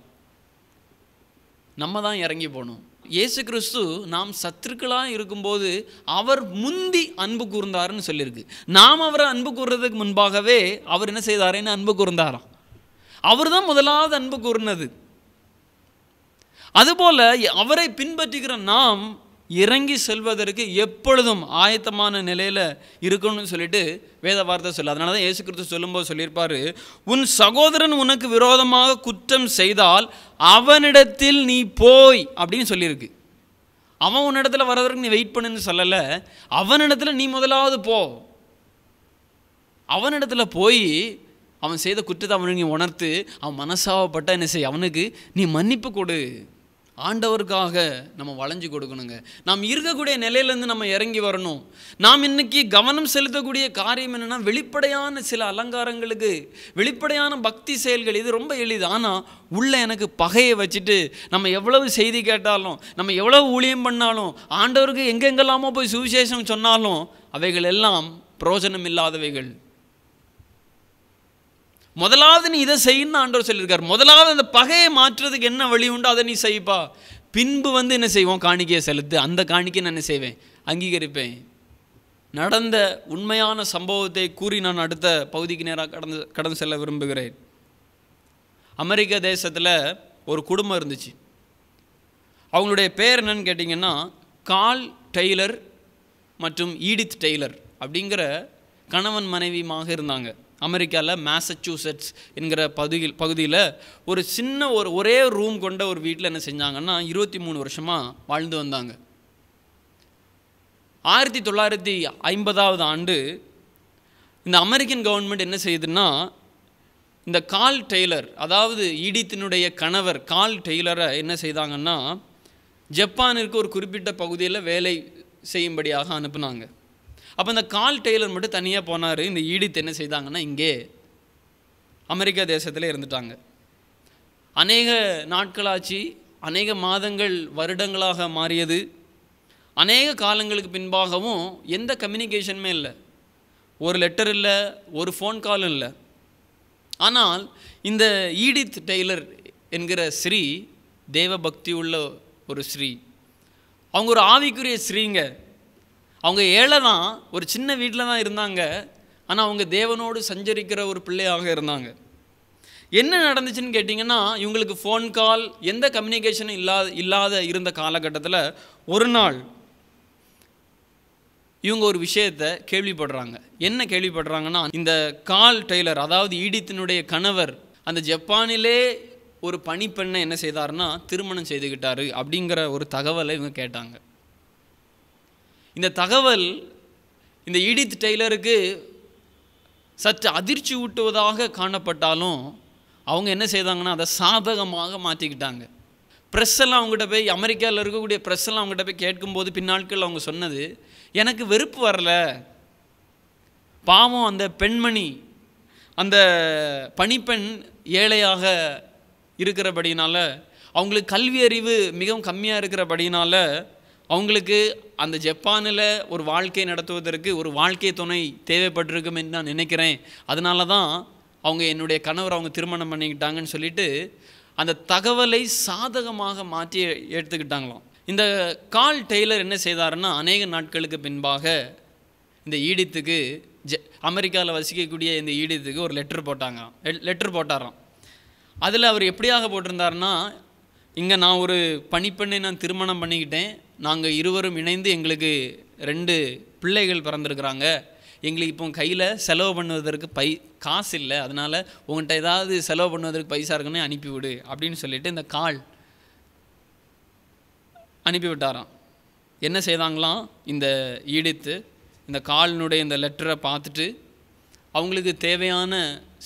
நம்ம தான் இறங்கி போகணும். இயேசு கிறிஸ்து நாம் சத்துருக்களாக இருக்கும்போது அவர் முந்தி அன்பு கூர்ந்தாருன்னு சொல்லியிருக்கு. நாம் அவரை அன்பு கூறுறதுக்கு முன்பாகவே அவர் என்ன செய்தாருன்னு அன்பு கூர்ந்தாராம்? அவர் தான் முதலாவது அன்பு கூர்னது. அதுபோல அவரை பின்பற்றுகிற நாம் இறங்கி செல்வதற்கு எப்பொழுதும் ஆயத்தமான நிலையில் இருக்கணும்னு சொல்லிட்டு வேத வார்த்தை சொல்ல அதனால தான் ஏசு கிறிஸ்து சொல்லும்போது சொல்லியிருப்பாரு உன் சகோதரன் உனக்கு விரோதமாக குற்றம் செய்தால் அவனிடத்தில் நீ போய் அப்படின்னு சொல்லியிருக்கு. அவன் உன்னிடத்தில் வர்றதற்கு நீ வெயிட் பண்ணுன்னு சொல்லலை அவனிடத்தில் நீ முதலாவது போ. அவனிடத்தில் போய் அவன் செய்த குற்றத்தை அவனுக்கு நீ உணர்த்து அவன் மனசாவப்பட்ட என்ன செய் அவனுக்கு நீ மன்னிப்பு கொடு. ஆண்டவருக்காக நம்ம வளைஞ்சு கொடுக்கணுங்க. நாம் இருக்கக்கூடிய நிலையிலேருந்து நம்ம இறங்கி வரணும். நாம் இன்னைக்கு கவனம் செலுத்தக்கூடிய காரியம் என்னென்னா வெளிப்படையான சில அலங்காரங்களுக்கு வெளிப்படையான பக்தி செயல்கள் இது ரொம்ப எளிது. ஆனால் உள்ளே எனக்கு பகையை வச்சுட்டு நம்ம எவ்வளவு செய்தி கேட்டாலும் நம்ம எவ்வளவு ஊழியம் பண்ணாலும் ஆண்டவருக்கு எங்கெங்கெல்லாமோ போய் சுவிசேஷம் சொன்னாலும் அவைகள் எல்லாம் பிரோஜனம் இல்லாதவைகள் முதலாவது நீ இதை செய்யணும்னு ஆண்டவர் சொல்லியிருக்கார். முதலாவது அந்த பகையை மாற்றுறதுக்கு என்ன வழி உண்டோ அதை நீ செய்ப்பா. பின்பு வந்து என்ன செய்வோம் காணிக்கையை செலுத்து. அந்த காணிக்கை நான் என்ன செய்வேன்? அங்கீகரிப்பேன். நடந்த உண்மையான சம்பவத்தை கூறி நான் அடுத்த பகுதிக்கு நேராக கடந்து கடந்து செல்ல விரும்புகிறேன். அமெரிக்க தேசத்தில் ஒரு குடும்பம் இருந்துச்சு. அவங்களுடைய பேர் என்னன்னு கேட்டிங்கன்னா கால் டெய்லர் மற்றும் ஈடித் டெய்லர் அப்படிங்கிற கணவன் மனைவியுமாக இருந்தாங்க. அமெரிக்காவில் மேசச்சூசெட்ஸ் என்கிற பகுதியில் பகுதியில் ஒரு சின்ன ஒரு ஒரே ரூம் கொண்ட ஒரு வீட்டில் என்ன செஞ்சாங்கன்னா இருபத்தி மூணு வருஷமாக வாழ்ந்து வந்தாங்க. ஆயிரத்தி தொள்ளாயிரத்தி ஐம்பதாவது ஆண்டு இந்த அமெரிக்கன் கவர்மெண்ட் என்ன செய்யுதுன்னா இந்த கால் டெய்லர் அதாவது ஈடித்தினுடைய கணவர் கால் டெய்லரை என்ன செய்தாங்கன்னா ஜப்பானிற்கு ஒரு குறிப்பிட்ட பகுதியில் வேலை செய்யும்படியாக அனுப்புனாங்க. அப்போ இந்த கால் டெய்லர் மட்டும் தனியாக போனார் இந்த ஈடித் என்ன செய்தாங்கன்னா இங்கே அமெரிக்கா தேசத்தில் இருந்துட்டாங்க. அநேக நாட்களாச்சு அநேக மாதங்கள் வருடங்களாக மாறியது. அநேக காலங்களுக்கு பின்பாகவும் எந்த கம்யூனிகேஷனுமே இல்லை. ஒரு லெட்டர் இல்லை ஒரு ஃபோன் காலும் இல்லை. ஆனால் இந்த ஈடித் டெய்லர் என்கிற ஸ்ரீ தேவ பக்தி உள்ள ஒரு ஸ்ரீ. அவங்க ஒரு ஆவிக்குரிய ஸ்ரீங்க. அவங்க ஏழை தான் ஒரு சின்ன வீட்டில் தான் இருந்தாங்க. ஆனால் அவங்க தேவனோடு சஞ்சரிக்கிற ஒரு பிள்ளையாக இருந்தாங்க. என்ன நடந்துச்சுன்னு கேட்டிங்கன்னா இவங்களுக்கு ஃபோன் கால் எந்த கம்யூனிகேஷனும் இல்லாத இல்லாத இருந்த காலகட்டத்தில் ஒரு நாள் இவங்க ஒரு விஷயத்தை கேள்விப்படுறாங்க. என்ன கேள்விப்படுறாங்கன்னா இந்த கால் டெய்லர் அதாவது ஈடித்தினுடைய கணவர் அந்த ஜப்பானிலே ஒரு பணிப்பெண்ணை என்ன செய்தாருன்னா திருமணம் செய்துக்கிட்டாரு அப்படிங்கிற ஒரு தகவலை இவங்க கேட்டாங்க. இந்த தகவல் இந்த இடித் டெய்லருக்கு சற்று அதிர்ச்சி ஊட்டுவதாக காணப்பட்டாலும் அவங்க என்ன செய்தாங்கன்னா அதை சாதகமாக மாற்றிக்கிட்டாங்க ப்ரெஸ் எல்லாம் அவங்ககிட்ட போய் அமெரிக்காவில் இருக்கக்கூடிய ப்ரெஸ்ஸெல்லாம் அவங்ககிட்ட போய் கேட்கும்போது பின்னாட்கள் அவங்க சொன்னது எனக்கு வெறுப்பு வரல. பாவம் அந்த பெண்மணி அந்த பணிப்பெண் ஏழையாக இருக்கிறபடினால அவங்களுக்கு கல்வி அறிவு மிகவும் கம்மியாக இருக்கிறபடினால அவங்களுக்கு அந்த ஜப்பானில் ஒரு வாழ்க்கை நடத்துவதற்கு ஒரு வாழ்க்கை துணை தேவைப்பட்டிருக்கும் என்று நான் நினைக்கிறேன். அதனால தான் அவங்க என்னுடைய கணவர் அவங்க திருமணம் பண்ணிக்கிட்டாங்கன்னு சொல்லிட்டு அந்த தகவலை சாதகமாக மாற்றி எடுத்துக்கிட்டாங்களாம். இந்த கால் டெய்லர் என்ன செய்தாருன்னா அநேக நாட்களுக்கு பின்பாக இந்த ஈடித்துக்கு ஜ அமெரிக்காவில் வசிக்கக்கூடிய இந்த ஈடித்துக்கு ஒரு லெட்டர் போட்டாங்க லெட்டர் போட்டாராம். அதில் அவர் எப்படியாக போட்டிருந்தாருன்னா இங்கே நான் ஒரு பணிப்பெண்ணை நான் திருமணம் பண்ணிக்கிட்டேன். நாங்கள் இருவரும் இணைந்து எங்களுக்கு ரெண்டு பிள்ளைகள் பிறந்திருக்கிறாங்க. எங்களுக்கு இப்போ கையில் செலவு பண்ணுவதற்கு பை காசு இல்லை. அதனால் உங்கள்கிட்ட ஏதாவது செலவு பண்ணுவதற்கு பைசா இருக்குன்னு அனுப்பிவிடு அப்படின்னு சொல்லிட்டு இந்த கால் அனுப்பிவிட்டாராம். என்ன செய்தாங்களாம்? இந்த ஈடித்து இந்த காலினுடைய இந்த லெட்டரை பார்த்துட்டு அவங்களுக்கு தேவையான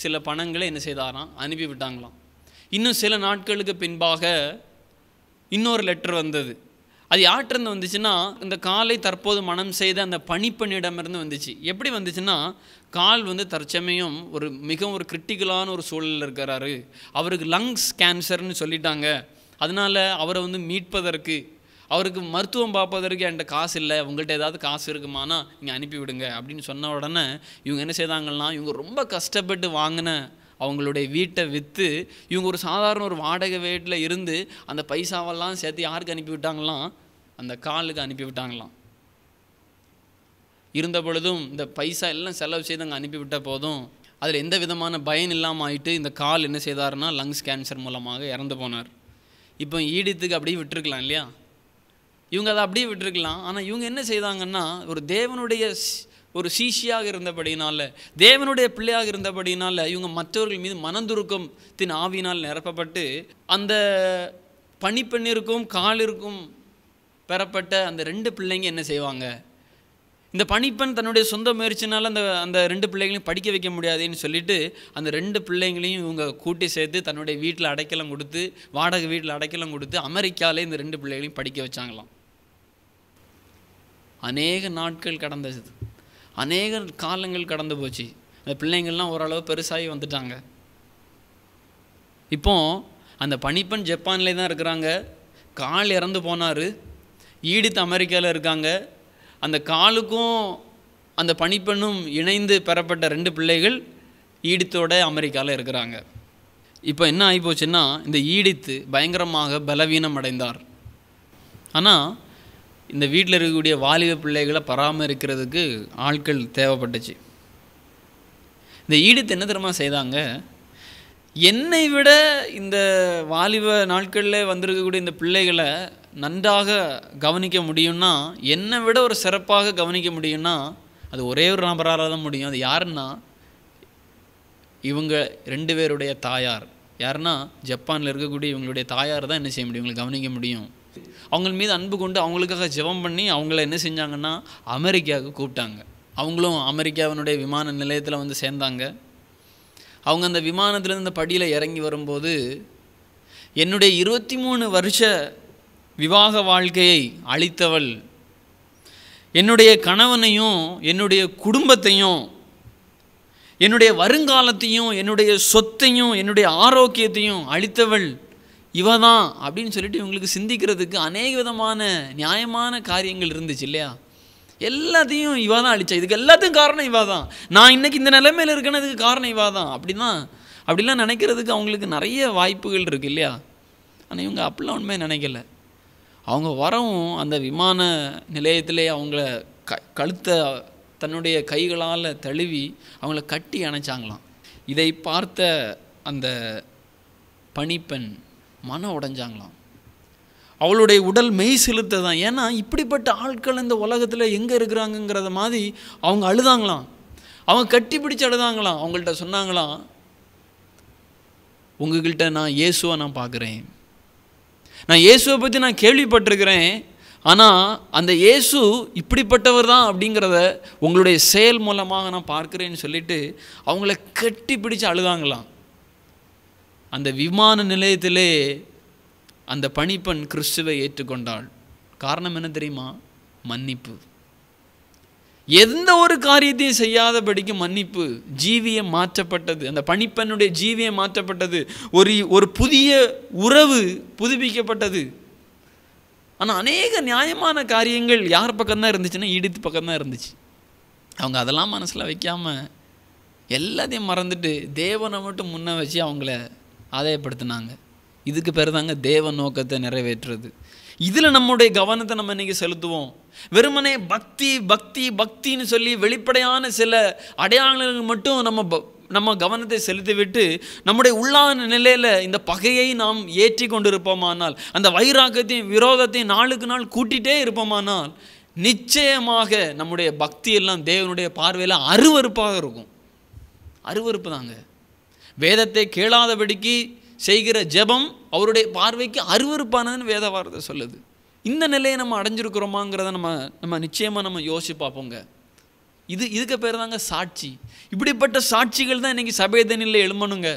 சில பணங்களை என்ன செய்தாராம்? அனுப்பி விட்டாங்களாம் இன்னும் சில நாட்களுக்கு பின்பாக இன்னொரு லெட்டர் வந்தது. அது யார்கிட்டருந்து வந்துச்சுன்னா இந்த காலை தற்போது மனம் செய்த அந்த பணிப்பெண்ணிடமிருந்து வந்துச்சு. எப்படி வந்துச்சுன்னா கால் வந்து தற்சமயம் ஒரு மிகவும் ஒரு கிரிட்டிக்கலான ஒரு சூழலில் இருக்கிறாரு. அவருக்கு லங்ஸ் கேன்சர்னு சொல்லிட்டாங்க. அதனால் அவரை வந்து மீட்பதற்கு அவருக்கு மருத்துவம் பார்ப்பதற்கு என்கிட்ட காசு இல்லை. உங்கள்கிட்ட ஏதாவது காசு இருக்குமானா நீங்கள் அனுப்பி விடுங்க அப்படின்னு சொன்ன உடனே இவங்க என்ன செய்தாங்கன்னா இவங்க ரொம்ப கஷ்டப்பட்டு வாங்கின அவங்களுடைய வீட்டை விற்று இவங்க ஒரு சாதாரண ஒரு வாடகை வீட்டில் இருந்து அந்த பைசாவெல்லாம் சேர்த்து யாருக்கு அனுப்பி விட்டாங்களாம்? அந்த காலுக்கு அனுப்பி விட்டாங்களாம். இருந்த பொழுதும் இந்த பைசா எல்லாம் செலவு செய்து அங்கே அனுப்பிவிட்ட போதும் அதில் எந்த விதமான பயன் இல்லாமல் ஆயிட்டு இந்த கால் என்ன செய்தாருன்னா லங்ஸ் கேன்சர் மூலமாக இறந்து போனார். இப்போ ஈடித்துக்கு அப்படியே விட்டுருக்கலாம் இல்லையா? இவங்க அதை அப்படியே விட்டுருக்கலாம். ஆனால் இவங்க என்ன செய்தாங்கன்னா ஒரு தேவனுடைய ஒரு சீஷியாக இருந்தபடினால தேவனுடைய பிள்ளையாக இருந்தபடினால இவங்க மற்றவர்கள் மீது மனந்துருக்கத்தின் ஆவியினால் நிரப்பப்பட்டு அந்த பணிப்பெண்ணிற்கும் காலிற்கும் பெறப்பட்ட அந்த ரெண்டு பிள்ளைங்க என்ன செய்வாங்க? இந்த பணிப்பெண் தன்னுடைய சொந்த முயற்சினால் அந்த அந்த ரெண்டு பிள்ளைகளையும் படிக்க வைக்க முடியாதுன்னு சொல்லிட்டு அந்த ரெண்டு பிள்ளைங்களையும் இவங்க கூட்டி சேர்த்து தன்னுடைய வீட்டில் அடைக்கலம் கொடுத்து வாடகை வீட்டில் அடைக்கலம் கொடுத்து அமெரிக்காவிலே இந்த ரெண்டு பிள்ளைகளையும் படிக்க வச்சாங்களாம். அநேக நாட்கள் கடந்தது. அநேக காலங்கள் கடந்து போச்சு. அந்த பிள்ளைங்கள்லாம் ஓரளவு பெருசாகி வந்துட்டாங்க. இப்போ அந்த பணிப்பெண் ஜப்பான்லேயே தான் இருக்கிறாங்க. கால் இறந்து போனார். ஈடித்து அமெரிக்காவில் இருக்காங்க. அந்த காலுக்கும் அந்த பணிப்பெண்ணும் இணைந்து பெறப்பட்ட ரெண்டு பிள்ளைகள் ஈடித்தோட அமெரிக்காவில் இருக்கிறாங்க. இப்போ என்ன ஆகிப்போச்சுன்னா இந்த ஈடித்து பயங்கரமாக பலவீனம் அடைந்தார் ஆனால் இந்த வீட்டில் இருக்கக்கூடிய வாலிப பிள்ளைகளை பராமரிக்கிறதுக்கு ஆட்கள் தேவைப்பட்டுச்சு. இந்த ஈடுத்து என்ன தெரியுமா செய்தாங்க? என்னை விட இந்த வாலிப நாட்களில் வந்திருக்கக்கூடிய இந்த பிள்ளைகளை நன்றாக கவனிக்க முடியும்னா என்னை விட ஒரு சிறப்பாக கவனிக்க முடியும்னா அது ஒரே ஒரு நபரால் தான் முடியும். அது யாருன்னா இவங்க ரெண்டு பேருடைய தாயார். யாருன்னா ஜப்பானில் இருக்கக்கூடிய இவங்களுடைய தாயார் தான் என்ன செய்ய முடியும்? இவங்களை கவனிக்க முடியும். அவங்க மீது அன்பு கொண்டு அவங்களுக்காக ஜெபம் பண்ணி அவங்கள என்ன செஞ்சாங்கன்னா அமெரிக்காவுக்கு கூப்பிட்டாங்க. அவங்களும் அமெரிக்காவினுடைய விமான நிலையத்தில் வந்து சேர்ந்தாங்க. அவங்க அந்த விமானத்திலேருந்து இந்த படியில் இறங்கி வரும்போது என்னுடைய இருபத்தி மூணு வருஷ விவாக வாழ்க்கையை அளித்தவள் என்னுடைய கணவனையும் என்னுடைய குடும்பத்தையும் என்னுடைய வருங்காலத்தையும் என்னுடைய சொத்தையும் என்னுடைய ஆரோக்கியத்தையும் அளித்தவள் இவ தான் அப்படின்னு சொல்லிட்டு இவங்களுக்கு சிந்திக்கிறதுக்கு அநேக விதமான நியாயமான காரியங்கள் இருந்துச்சு இல்லையா? எல்லாத்தையும் இவா தான் அழிச்சா. இதுக்கு எல்லாத்துக்கும் காரணம் இவா தான் நான் இன்னைக்கு இந்த நிலைமையில் இருக்கேன்னு காரணம் இவா தான் அப்படிதான் அப்படிலாம் நினைக்கிறதுக்கு அவங்களுக்கு நிறைய வாய்ப்புகள் இருக்குது இல்லையா? ஆனால் இவங்க அப்படிலாம் ஒன்றுமே நினைக்கல. அவங்க வரவும் அந்த விமான நிலையத்திலே அவங்கள க கழுத்தை தன்னுடைய கைகளால் தழுவி அவங்கள கட்டி அணைச்சாங்களாம். இதை பார்த்த அந்த பணிப்பெண் மனம் உடைஞ்சாங்களாம். அவளுடைய உடல் மெய் செலுத்ததான் ஏன்னா இப்படிப்பட்ட ஆட்கள் இந்த உலகத்தில் எங்கே இருக்கிறாங்கங்கிறத மாதிரி அவங்க அழுதாங்களாம். அவங்க கட்டி பிடிச்சி அழுதாங்களாம். அவங்கள்ட்ட சொன்னாங்களாம் உங்ககிட்ட நான் இயேசுவை நான் பார்க்குறேன். நான் இயேசுவை பற்றி நான் கேள்விப்பட்டிருக்கிறேன். ஆனால் அந்த இயேசு இப்படிப்பட்டவர் தான் அப்படிங்கிறத உங்களுடைய செயல் மூலமாக நான் பார்க்குறேன்னு சொல்லிட்டு அவங்கள கட்டி பிடிச்சி அழுதாங்களாம். அந்த விமான நிலையத்திலே அந்த பணிப்பெண் கிறிஸ்துவை ஏற்றுக்கொண்டாள். காரணம் என்ன தெரியுமா? மன்னிப்பு. எந்த ஒரு காரியத்தையும் செய்யாதபடிக்கு மன்னிப்பு ஜீவியம் மாற்றப்பட்டது. அந்த பணிப்பெண்ணுடைய ஜீவியம் மாற்றப்பட்டது. ஒரு ஒரு புதிய உறவு புதுப்பிக்கப்பட்டது. ஆனால் அநேக நியாயமான காரியங்கள் யார் பக்கம்தான் இருந்துச்சுன்னா இடித்து பக்கம்தான் இருந்துச்சு. அவங்க அதெல்லாம் மனசில் வைக்காமல் எல்லாத்தையும் மறந்துட்டு தேவனை மட்டும் முன்ன வச்சு அவங்கள ஆதாயப்படுத்தினாங்க. இதுக்கு பேர் தாங்க தேவ நோக்கத்தை நிறைவேற்றுறது. இதில் நம்முடைய கவனத்தை நம்ம இன்றைக்கி செலுத்துவோம். வெறுமனே பக்தி பக்தி பக்தின்னு சொல்லி வெளிப்படையான சில அடையாளங்கள் மட்டும் நம்ம ப- நம்ம கவனத்தை செலுத்திவிட்டு நம்முடைய உள்ளான நிலையில் இந்த பகையை நாம் ஏற்றி கொண்டு இருப்போமானால் அந்த வைராக்கத்தையும் விரோதத்தையும் நாளுக்கு நாள் கூட்டிகிட்டே இருப்போமானால் நிச்சயமாக நம்முடைய பக்தி எல்லாம் தேவனுடைய பார்வையில் அருவருப்பாக இருக்கும். அருவருப்பு தாங்க. வேதத்தை கேளாதபடிக்கு செய்கிற ஜெபம் அவருடைய பார்வைக்கு அருவருப்பானதுன்னு வேத வார்த்தை சொல்லுது. இந்த நிலையை நம்ம அடைஞ்சிருக்கிறோமாங்கிறத நம்ம நம்ம நிச்சயமாக நம்ம யோசிச்சு பார்ப்போங்க. இது இதுக்கு பேர் தாங்க சாட்சி. இப்படிப்பட்ட சாட்சிகள் தான் இன்றைக்கி சபைதனில் எழுமணுங்க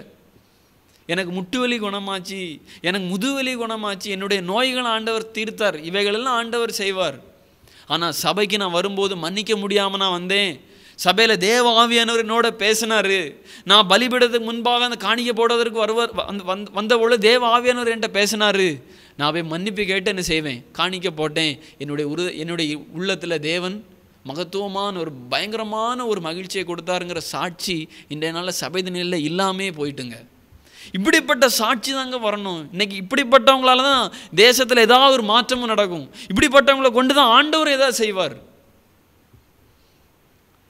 எனக்கு முட்டு வலி குணமாச்சு எனக்கு முதுவலி குணமாச்சு என்னுடைய நோய்களை ஆண்டவர் தீர்த்தார் இவைகளெல்லாம் ஆண்டவர் செய்வார். ஆனால் சபைக்கு நான் வரும்போது மன்னிக்க முடியாமல் நான் வந்தேன். சபையில் தேவ ஆவியானவர் என்னோட பேசினார். நான் பலிபிடத்துக்கு முன்பாக அந்த காணிக்கை போடுவதற்கு வருவார் வந்து வந்த வந்த தேவ ஆவியானவர் என்கிட்ட பேசினார். நான் போய் மன்னிப்பு கேட்டு என்ன செய்வேன்? காணிக்க போட்டேன். என்னுடைய உரு என்னுடைய உள்ளத்தில் தேவன் மகத்துவமான ஒரு பயங்கரமான ஒரு மகிழ்ச்சியை கொடுத்தாருங்கிற சாட்சி இன்றைய நாளில் சபை நிலையில் இல்லாமே போயிட்டுங்க. இப்படிப்பட்ட சாட்சி தாங்க வரணும். இன்னைக்கு இப்படிப்பட்டவங்களால தான் தேசத்தில் ஏதாவது ஒரு மாற்றமும் நடக்கும். இப்படிப்பட்டவங்களை கொண்டு தான் ஆண்டவர் ஏதாவது செய்வார்.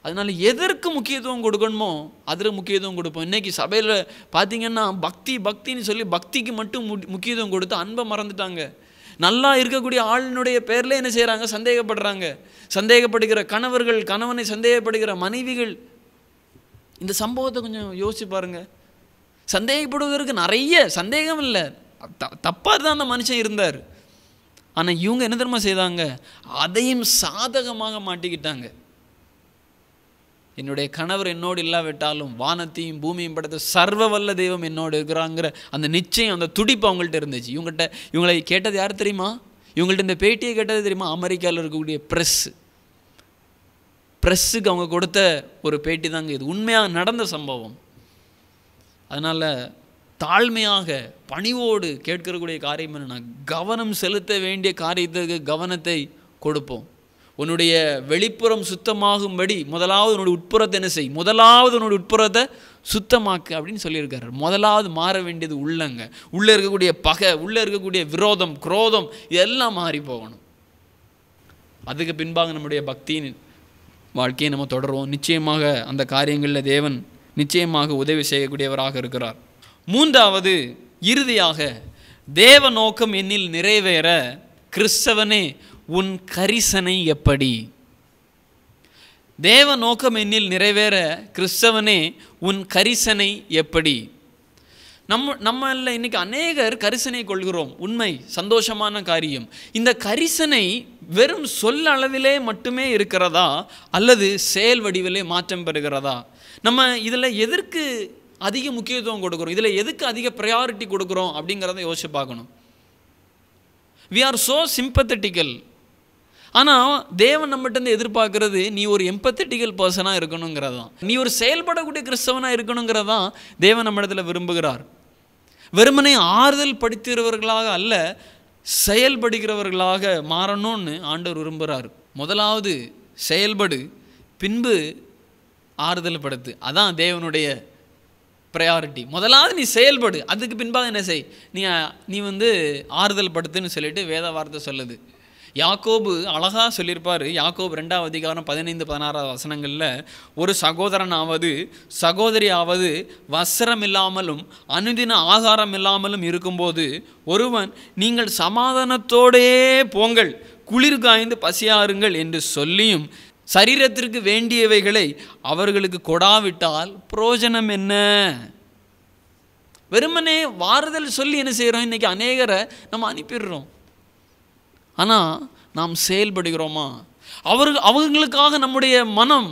அதனால எதற்கு முக்கியத்துவம் கொடுக்கணுமோ அதில் முக்கியத்துவம் கொடுப்போம். இன்றைக்கி சபையில் பார்த்தீங்கன்னா பக்தி பக்தின்னு சொல்லி பக்திக்கு மட்டும் முக்கியத்துவம் கொடுத்து அன்பை மறந்துட்டாங்க. நல்லா இருக்கக்கூடிய ஆளினுடைய பேரில் என்ன செய்கிறாங்க சந்தேகப்படுறாங்க. சந்தேகப்படுகிற கணவர்கள் கணவனை சந்தேகப்படுகிற மனைவிகள். இந்த சம்பவத்தை கொஞ்சம் யோசிச்சு பாருங்க. சந்தேகப்படுவதற்கு நிறைய சந்தேகம் இல்லை. த தப்பாக தான் அந்த மனுஷன் இருந்தார். ஆனால் இவங்க என்ன தெரியுமா செய்தாங்க? அதையும் சாதகமாக மாட்டிக்கிட்டாங்க. என்னுடைய கணவர் என்னோடு இல்லாவிட்டாலும் வானத்தையும் பூமியும் படைத்த சர்வ வல்ல தெய்வம் என்னோடு இருக்கிறாங்கிற அந்த நிச்சயம் அந்த துடிப்பு அவங்கள்ட்ட இருந்துச்சு. இவங்கள்ட்ட இவங்களை கேட்டது யார் தெரியுமா? இவங்கள்ட்ட இந்த பேட்டியை கேட்டது தெரியுமா? அமெரிக்காவில் இருக்கக்கூடிய ப்ரெஸ் ப்ரெஸ்ஸுக்கு அவங்க கொடுத்த ஒரு பேட்டி தாங்க இது. உண்மையாக நடந்த சம்பவம். அதனால் தாழ்மையாக பணிவோடு கேட்கக்கூடிய காரியம் என்னென்னா கவனம் செலுத்த வேண்டிய காரியத்துக்கு கவனத்தை கொடுப்போம். உன்னுடைய வெளிப்புறம் சுத்தமாகும்படி முதலாவது உன்னுடைய உட்புறத்தை என்ன செய். முதலாவது உன்னுடைய உட்புறத்தை சுத்தமாக்கு அப்படின்னு சொல்லியிருக்காரு. முதலாவது மாற வேண்டியது உள்ளங்க. உள்ளே இருக்கக்கூடிய பகை உள்ளே இருக்கக்கூடிய விரோதம் குரோதம் இதெல்லாம் மாறி போகணும். அதுக்கு பின்பாக நம்முடைய பக்தியின் வாழ்க்கையை நம்ம தொடருவோம். நிச்சயமாக அந்த காரியங்களில் தேவன் நிச்சயமாக உதவி செய்யக்கூடியவராக இருக்கிறார். மூன்றாவது இறுதியாக தேவ நோக்கம் என்னில் நிறைவேற கிறிஸ்தவனே உன் கரிசனை எப்படி? தேவ நோக்கம் என்னில் நிறைவேற கிறிஸ்தவனே உன் கரிசனை எப்படி? நம்ம நம்மளில் இன்னைக்கு அநேகர் கரிசனை கொள்கிறோம். உண்மை சந்தோஷமான காரியம். இந்த கரிசனை வெறும் சொல் அளவிலே மட்டுமே இருக்கிறதா? அல்லது செயல் வடிவிலே மாற்றம் பெறுகிறதா? நம்ம இதில் எதற்கு அதிக முக்கியத்துவம் கொடுக்குறோம்? இதில் எதுக்கு அதிக ப்ரையாரிட்டி கொடுக்குறோம் அப்படிங்கிறத யோசிச்சு பார்க்கணும். வி ஆர் ஸோ சிம்பத்தட்டிக்கல் ஆனால் தேவன் நம்மகிட்ட எதிர்பார்க்கறது நீ ஒரு எம்பத்தட்டிக்கல் பர்சனாக இருக்கணுங்கிறதான் நீ ஒரு செயல்படக்கூடிய கிறிஸ்தவனாக இருக்கணுங்கிறதான் தேவன் நம்மிடத்தில் விரும்புகிறார். வெறுமனே ஆறுதல் படுத்துகிறவர்களாக அல்ல செயல்படுகிறவர்களாக மாறணும்னு ஆண்டவர் விரும்புகிறார் முதலாவது செயல்படு பின்பு ஆறுதல் படுத்து. அதான் தேவனுடைய ப்ரையாரிட்டி முதலாவது நீ செயல்படு அதுக்கு பின்பாக என்ன செய்? நீ நீ வந்து ஆறுதல் படுத்துன்னு சொல்லிட்டு வேத வார்த்தை சொல்லுது. யாக்கோபு அழகாக சொல்லியிருப்பார். யாக்கோபு ரெண்டாவது அதிகாரம் பதினைந்து பதினாறாவது வசனங்களில் ஒரு சகோதரனாவது சகோதரியாவது வஸ்திரம் இல்லாமலும் அனுதின ஆகாரம் இல்லாமலும் இருக்கும்போது ஒருவன் நீங்கள் சமாதானத்தோடே போங்கள் குளிர் காய்ந்து பசியாருங்கள் என்று சொல்லியும் சரீரத்திற்கு வேண்டியவைகளை அவர்களுக்கு கொடாவிட்டால் புரோஜனம் என்ன? வெறுமனே வாறுதல் சொல்லி என்ன செய்கிறோம் இன்றைக்கி அநேகரை நம்ம அனுப்பிடுறோம். ஆனால் நாம் செயல்படுகிறோமா? அவர்கள் அவங்களுக்காக நம்முடைய மனம்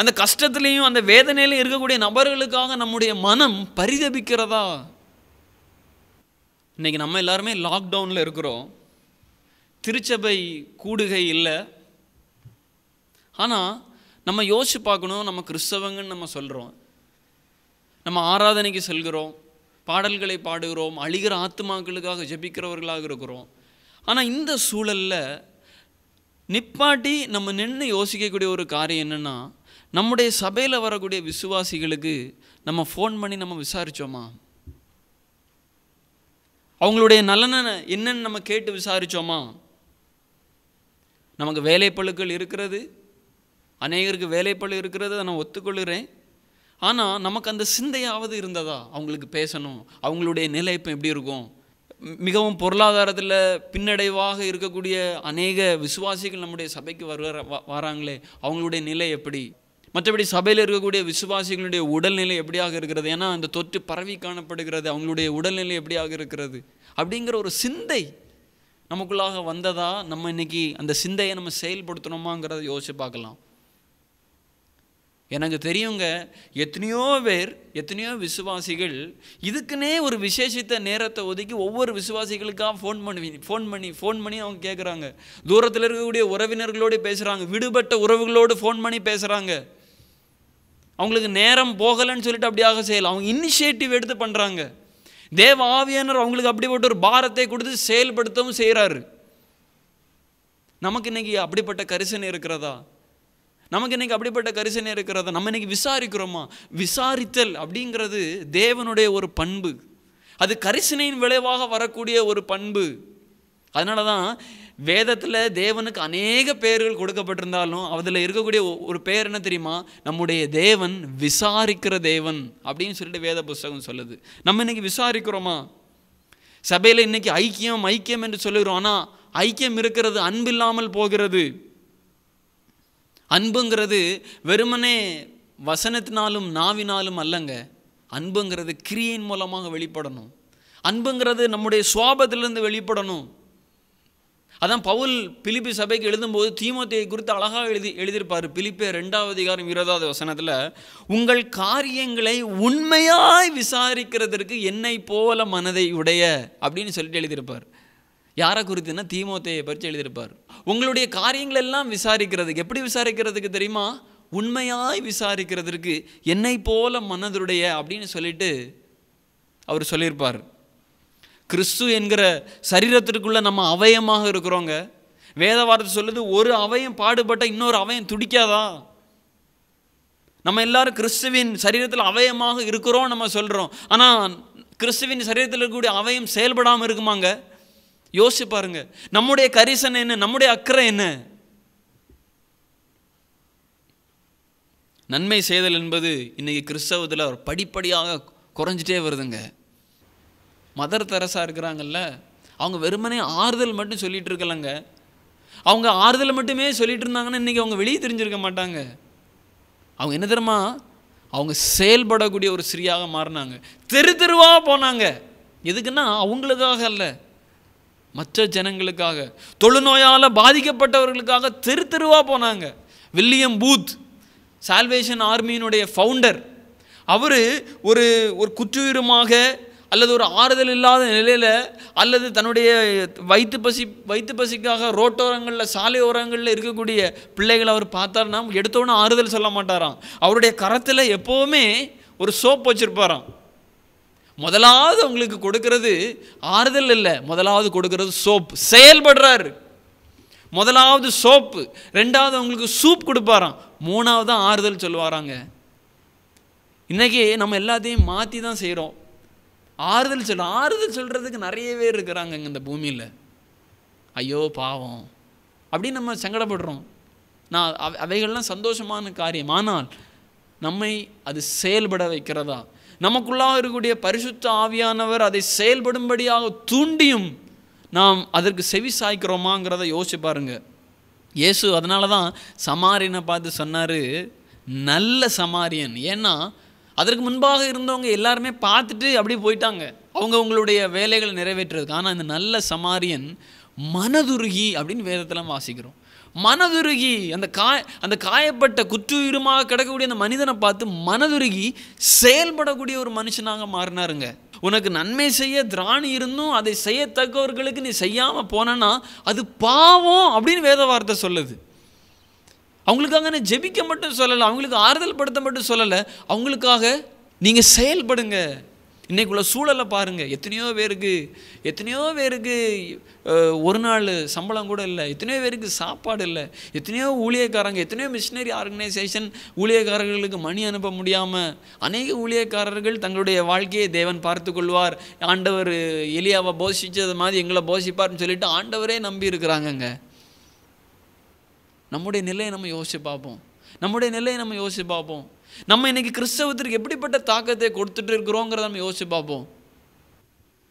அந்த கஷ்டத்துலேயும் அந்த வேதனையிலையும் இருக்கக்கூடிய நபர்களுக்காக நம்முடைய மனம் பரிதபிக்கிறதா? இன்றைக்கி நம்ம எல்லாருமே லாக்டவுனில் இருக்கிறோம். திருச்சபை கூடுகை இல்லை. ஆனால் நம்ம யோசிச்சு பார்க்கணும் நம்ம கிறிஸ்தவங்கன்னு நம்ம சொல்கிறோம் நம்ம ஆராதனைக்கு செல்கிறோம். பாடல்களை பாடுகிறோம். அழிகிற ஆத்மாக்களுக்காக ஜெபிக்கிறவர்களாக இருக்கிறோம். ஆனால் இந்த சூழலில் நிப்பாட்டி நம்ம நின்று யோசிக்கக்கூடிய ஒரு காரியம் என்னென்னா நம்முடைய சபையில் வரக்கூடிய விசுவாசிகளுக்கு நம்ம ஃபோன் பண்ணி நம்ம விசாரித்தோமா அவங்களுடைய நலனை என்னன்னு நம்ம கேட்டு விசாரித்தோமா நமக்கு வேலைப்பழுக்கள் இருக்கிறது. அநேகருக்கு வேலைப்பழு இருக்கிறது நான் ஒத்துக்கொள்கிறேன். ஆனால் நமக்கு அந்த சிந்தையாவது இருந்ததா? அவங்களுக்கு பேசணும். அவங்களுடைய நிலை இப்போ எப்படி இருக்கும்? மிகவும் பொருளாதாரத்தில் பின்னடைவாக இருக்கக்கூடிய அநேக விசுவாசிகள் நம்முடைய சபைக்கு வருகிற வ- வராங்களே அவங்களுடைய நிலை எப்படி? மற்றபடி சபையில் இருக்கக்கூடிய விசுவாசிகளுடைய உடல்நிலை எப்படியாக இருக்கிறது? ஏன்னா அந்த தொற்று பரவி காணப்படுகிறது அவங்களுடைய உடல்நிலை எப்படியாக இருக்கிறது? அப்படிங்கிற ஒரு சிந்தை நமக்குள்ளாக வந்ததா நம்ம இன்றைக்கி அந்த சிந்தையை நம்ம செயல்படுத்தணுமாங்கிறத யோசிச்சு பார்க்கலாம். எனக்கு தெரியுங்க எத்தனையோ பேர் எத்தனையோ விசுவாசிகள் இதுக்குன்னே ஒரு விசேஷித்த நேரத்தை ஒதுக்கி ஒவ்வொரு விசுவாசிகளுக்காக ஃபோன் பண்ணி ஃபோன் பண்ணி ஃபோன் பண்ணி அவங்க கேட்குறாங்க தூரத்தில் இருக்கக்கூடிய உறவினர்களோடு பேசுகிறாங்க விடுபட்ட உறவுகளோடு ஃபோன் பண்ணி பேசுகிறாங்க அவங்களுக்கு நேரம் போகலைன்னு சொல்லிட்டு அப்படியாக செய்யலாம் அவங்க இனிஷியேட்டிவ் எடுத்து பண்ணுறாங்க தேவ ஆவியானர் அவங்களுக்கு அப்படிப்பட்ட ஒரு பாரத்தை கொடுத்து செயல்படுத்தவும் செய்கிறாரு நமக்கு இன்னைக்கு அப்படிப்பட்ட கரிசனை இருக்கிறதா? நமக்கு இன்னைக்கு அப்படிப்பட்ட கரிசனை இருக்கிறத நம்ம இன்றைக்கி விசாரிக்கிறோமா? விசாரித்தல் அப்படிங்கிறது தேவனுடைய ஒரு பண்பு. அது கரிசனையின் விளைவாக வரக்கூடிய ஒரு பண்பு. அதனால தான் வேதத்தில் தேவனுக்கு அநேக பெயர்கள் கொடுக்கப்பட்டிருந்தாலும் அதில் இருக்கக்கூடிய ஒரு பெயர் என்ன தெரியுமா? நம்முடைய தேவன் விசாரிக்கிற தேவன் அப்படின்னு சொல்லிட்டு வேத புஸ்தகம் சொல்லுது. நம்ம இன்னைக்கு விசாரிக்கிறோமா? சபையில் இன்னைக்கு ஐக்கியம் ஐக்கியம் என்று சொல்லுகிறோம். ஆனால் ஐக்கியம் இருக்கிறது அன்பில்லாமல் போகிறது. அன்புங்கிறது வெறுமனே வசனத்தினாலும் நாவினாலும் அல்லங்க. அன்புங்கிறது கிரியின் மூலமாக வெளிப்படணும். அன்புங்கிறது நம்முடைய சுவாபத்திலிருந்து வெளிப்படணும். அதான் பவுல் பிலிப்பி சபைக்கு எழுதும்போது தீமோத்தேயை குறித்து அழகாக எழுதி எழுதியிருப்பார். பிலிப்பே ரெண்டாவது அதிகாரம் இருபதாவது வசனத்தில் உங்கள் காரியங்களை உண்மையாய் விசாரிக்கிறதற்கு என்னை போல மனதை உடைய அப்படின்னு சொல்லிட்டு எழுதியிருப்பார். யாரை குறித்துன்னா தீமோத்தையை பற்றி எழுதியிருப்பார். உங்களுடைய காரியங்கள் எல்லாம் விசாரிக்கிறதுக்கு. எப்படி விசாரிக்கிறதுக்கு தெரியுமா? உண்மையாய் விசாரிக்கிறதுக்கு என்னை போல மனதுடைய அப்படின்னு சொல்லிட்டு அவர் சொல்லியிருப்பார். கிறிஸ்து என்கிற சரீரத்திற்குள்ளே நம்ம அவயமாக இருக்கிறோங்க. வேத வார்த்தை சொல்லுது ஒரு அவயம் பாடுபட்ட இன்னொரு அவயம் துடிக்காதா? நம்ம எல்லாரும் கிறிஸ்துவின் சரீரத்தில் அவயமாக இருக்கிறோம் நம்ம சொல்கிறோம் ஆனால் கிறிஸ்துவின் சரீரத்தில் இருக்கக்கூடிய அவயம் செயல்படாமல் இருக்குமாங்க? யோசிச்சு பாருங்க. நம்முடைய கரிசன் என்ன? நம்முடைய அக்கறை என்ன? நன்மை செய்தல் என்பது இன்னைக்கு கிறிஸ்தவத்தில் ஒரு படிப்படியாக குறைஞ்சிட்டே வருதுங்க. மதர் தெரசா இருக்கிறாங்கல்ல அவங்க வெறுமனே ஆறுதல் மட்டும் சொல்லிட்டு இருக்கலங்க. அவங்க ஆறுதல் மட்டுமே சொல்லிட்டு இருந்தாங்கன்னா இன்றைக்கி அவங்க வெளியே தெரிஞ்சிருக்க மாட்டாங்க. அவங்க என்ன தெரியுமா? அவங்க செயல்படக்கூடிய ஒரு ஸ்ரீயாக மாறினாங்க. தெரு தெருவாக போனாங்க. எதுக்குன்னா அவங்களுக்காக அல்ல. மற்ற ஜனங்களுக்காக தொழுநோயால் பாதிக்கப்பட்டவர்களுக்காக தெரு தெருவாக போனாங்க. வில்லியம் பூத் சால்வேஷன் ஆர்மியினுடைய ஃபவுண்டர் அவர் ஒரு ஒரு குற்றுயிரமாக அல்லது ஒரு ஆறுதல் இல்லாத நிலையில் அல்லது தன்னுடைய வயிற்று பசி வயிற்று பசிக்காக ரோட்டோரங்களில் சாலை ஓரங்களில் இருக்கக்கூடிய பிள்ளைகளை அவர் பார்த்தாருன்னா எடுத்தோன்னே ஆறுதல் சொல்ல மாட்டாராம். அவருடைய கரத்தில் எப்போவுமே ஒரு சோப் வச்சுருப்பாராம். முதலாவது உங்களுக்கு கொடுக்கறது ஆறுதல் இல்லை. முதலாவது கொடுக்கறது சோப். செயல்படுறாரு. முதலாவது சோப்பு. ரெண்டாவது அவங்களுக்கு சூப் கொடுப்பாராம். மூணாவது தான் ஆறுதல் சொல்லுவாராங்க. இன்னைக்கு நம்ம எல்லாத்தையும் மாற்றி தான் செய்கிறோம் ஆறுதல் சொல்ல ஆறுதல் சொல்கிறதுக்கு நிறைய பேர் இருக்கிறாங்க இந்த பூமியில். ஐயோ பாவம். அப்படின்னு நம்ம சங்கடப்படுறோம். நான் அவைகள்லாம் சந்தோஷமான காரியம். ஆனால் நம்மை அது செயல்பட வைக்கிறதா? நமக்குள்ளாக இருக்கக்கூடிய பரிசுத்த ஆவியானவர் அதை செயல்படும்படியாக தூண்டியும் நாம் அதற்கு செவி சாய்க்கிறோமாங்கிறத யோசிச்சு பாருங்க. இயேசு அதனால தான் சமாரியனை பார்த்து சொன்னார் நல்ல சமாரியன். ஏன்னா அதற்கு முன்பாக இருந்தவங்க எல்லாருமே பார்த்துட்டு அப்படியே போயிட்டாங்க. அவங்க அவங்களுடைய வேலைகளை நிறைவேற்றுறதுக்கு. ஆனால் இந்த நல்ல சமாரியன் மனதுருகி அப்படின்னு வேதத்தில் வாசிக்கிறோம். மனதுருகி அந்த காய அந்த காயப்பட்ட குற்றுயிருமாக கிடக்கக்கூடிய அந்த மனிதனை பார்த்து மனதுருகி செயல்படக்கூடிய ஒரு மனுஷனாக மாறினாருங்க. உனக்கு நன்மை செய்ய திராணி இருந்தும் அதை செய்யத்தக்கவர்களுக்கு நீ செய்யாமல் போனேன்னா அது பாவம் அப்படின்னு வேத வார்த்தை சொல்லுது. அவங்களுக்காக நான் ஜெபிக்க மட்டும் சொல்லலை அவங்களுக்கு ஆறுதல் படுத்த மட்டும் சொல்லலை அவங்களுக்காக நீங்கள் செயல்படுங்க. இன்றைக்குள்ள சூழலை பாருங்கள் எத்தனையோ பேருக்கு எத்தனையோ பேருக்கு ஒரு நாள் சம்பளம் கூட இல்லை. எத்தனையோ பேருக்கு சாப்பாடு இல்லை. எத்தனையோ ஊழியக்காரங்க எத்தனையோ மிஷினரி ஆர்கனைசேஷன் ஊழியக்காரர்களுக்கு மணி அனுப்ப முடியாமல் அநேக ஊழியக்காரர்கள் தங்களுடைய வாழ்க்கையை தேவன் பார்த்து கொள்வார். ஆண்டவர் எலியாவை போஷித்தது மாதிரி எங்களை போஷிப்பார்னு சொல்லிட்டு ஆண்டவரே நம்பி இருக்கிறாங்கங்க. நம்முடைய நிலையை நம்ம யோசிச்சு பார்ப்போம். நம்முடைய நிலையை நம்ம யோசிச்சு பார்ப்போம். நம்ம இன்னைக்கு கிறிஸ்தவத்திற்கு எப்படிப்பட்ட தாக்கத்தை கொடுத்துட்டு இருக்கிறோங்கிறத நம்ம யோசிச்சு பார்ப்போம்.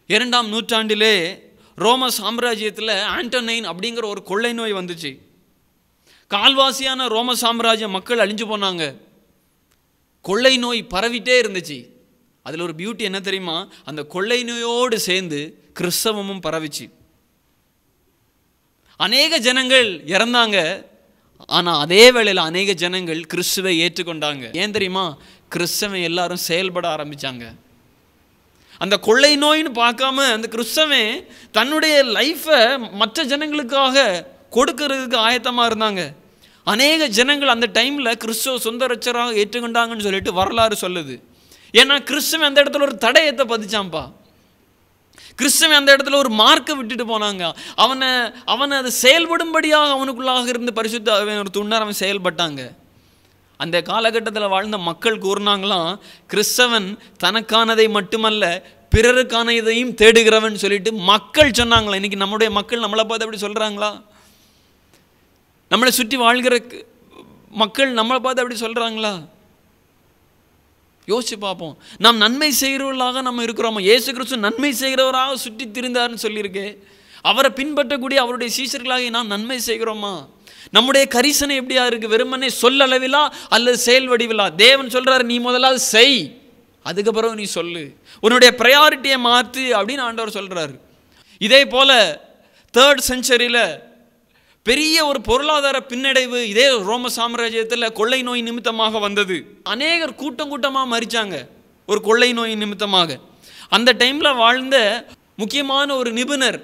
இரண்டாம் நூற்றாண்டிலே ரோம சாம்ராஜ்யத்தில் ஆண்டனைன் அப்படிங்கிற ஒரு கொள்ளை நோய் வந்துச்சு. கால்வாசியான ரோம சாம்ராஜ்ய மக்கள் அழிஞ்சு போனாங்க. கொள்ளை நோய் பரவிட்டே இருந்துச்சு. அதில் ஒரு பியூட்டி என்ன தெரியுமா? அந்த கொள்ளை நோயோடு சேர்ந்து கிறிஸ்தவமும் பரவிச்சு. அநேக ஜனங்கள் இறந்தாங்க. ஆனால் அதே வேளையில் அநேக ஜனங்கள் கிறிஸ்துவை ஏற்றுக்கொண்டாங்க. ஏன் தெரியுமா? கிறிஸ்தவன் எல்லாரும் செயல்பட ஆரம்பித்தாங்க அந்த கொள்ளை நோயின்னு பார்க்காம அந்த கிறிஸ்தவன் தன்னுடைய லைஃப்பை மற்ற ஜனங்களுக்காக கொடுக்கறதுக்கு ஆயத்தமாக இருந்தாங்க. அநேக ஜனங்கள் அந்த டைமில் கிறிஸ்துவ சுந்தரச்சராக ஏற்றுக்கொண்டாங்கன்னு சொல்லிட்டு வரலாறு சொல்லுது. ஏன்னா கிறிஸ்துவன் அந்த இடத்துல ஒரு தடயத்தை பதிச்சான்ப்பா கிறிஸ்தவன் அந்த இடத்துல ஒரு மார்க்கை விட்டுட்டு போனாங்க. அவனை அவனை அது செயல்படும்படியாக அவனுக்குள்ளாக இருந்து பரிசுத்த ஒரு துண்ணர் அவன் செயல்பட்டாங்க. அந்த காலகட்டத்தில் வாழ்ந்த மக்கள் கூறினாங்களாம் கிறிஸ்தவன் தனக்கானதை மட்டுமல்ல பிறருக்கான இதையும் தேடுகிறவன் சொல்லிட்டு மக்கள் சொன்னாங்களா. இன்னைக்கு நம்முடைய மக்கள் நம்மளை பார்த்து அப்படி சொல்கிறாங்களா நம்மளை சுற்றி வாழ்கிற மக்கள் நம்மளை பார்த்து அப்படி சொல்கிறாங்களா யோசிச்சு பார்ப்போம். நாம் நன்மை செய்கிறவர்களாக நம்ம இருக்கிறோமா? இயேசு கிறிஸ்து நன்மை செய்கிறவராக சுற்றி திரிந்தார்னு சொல்லியிருக்கே. அவரை பின்பற்றக்கூடிய அவருடைய சீசர்களாகி நாம் நன்மை செய்கிறோமா? நம்முடைய கரிசனை எப்படியா இருக்கு? வெறுமனே சொல்லளவிலா அல்லது செயல் வடிவிலா தேவன் சொல்கிறார் நீ முதலாவது செய். அதுக்கப்புறம் நீ சொல்லு. உன்னுடைய ப்ரையாரிட்டியை மாற்று அப்படின்னு ஆண்டவர் சொல்கிறார் இதே போல் தேர்ட் செஞ்சுரியில் பெரிய ஒரு பொருளாதார பின்னடைவு இதே ரோம சாம்ராஜ்யத்தில் கொள்ளை நோய் நிமித்தமாக வந்தது. அநேகர் கூட்டம் கூட்டமாக மறிச்சாங்க. ஒரு கொள்ளை நோய் நிமித்தமாக. அந்த டைமில் வாழ்ந்த முக்கியமான ஒரு நிபுணர்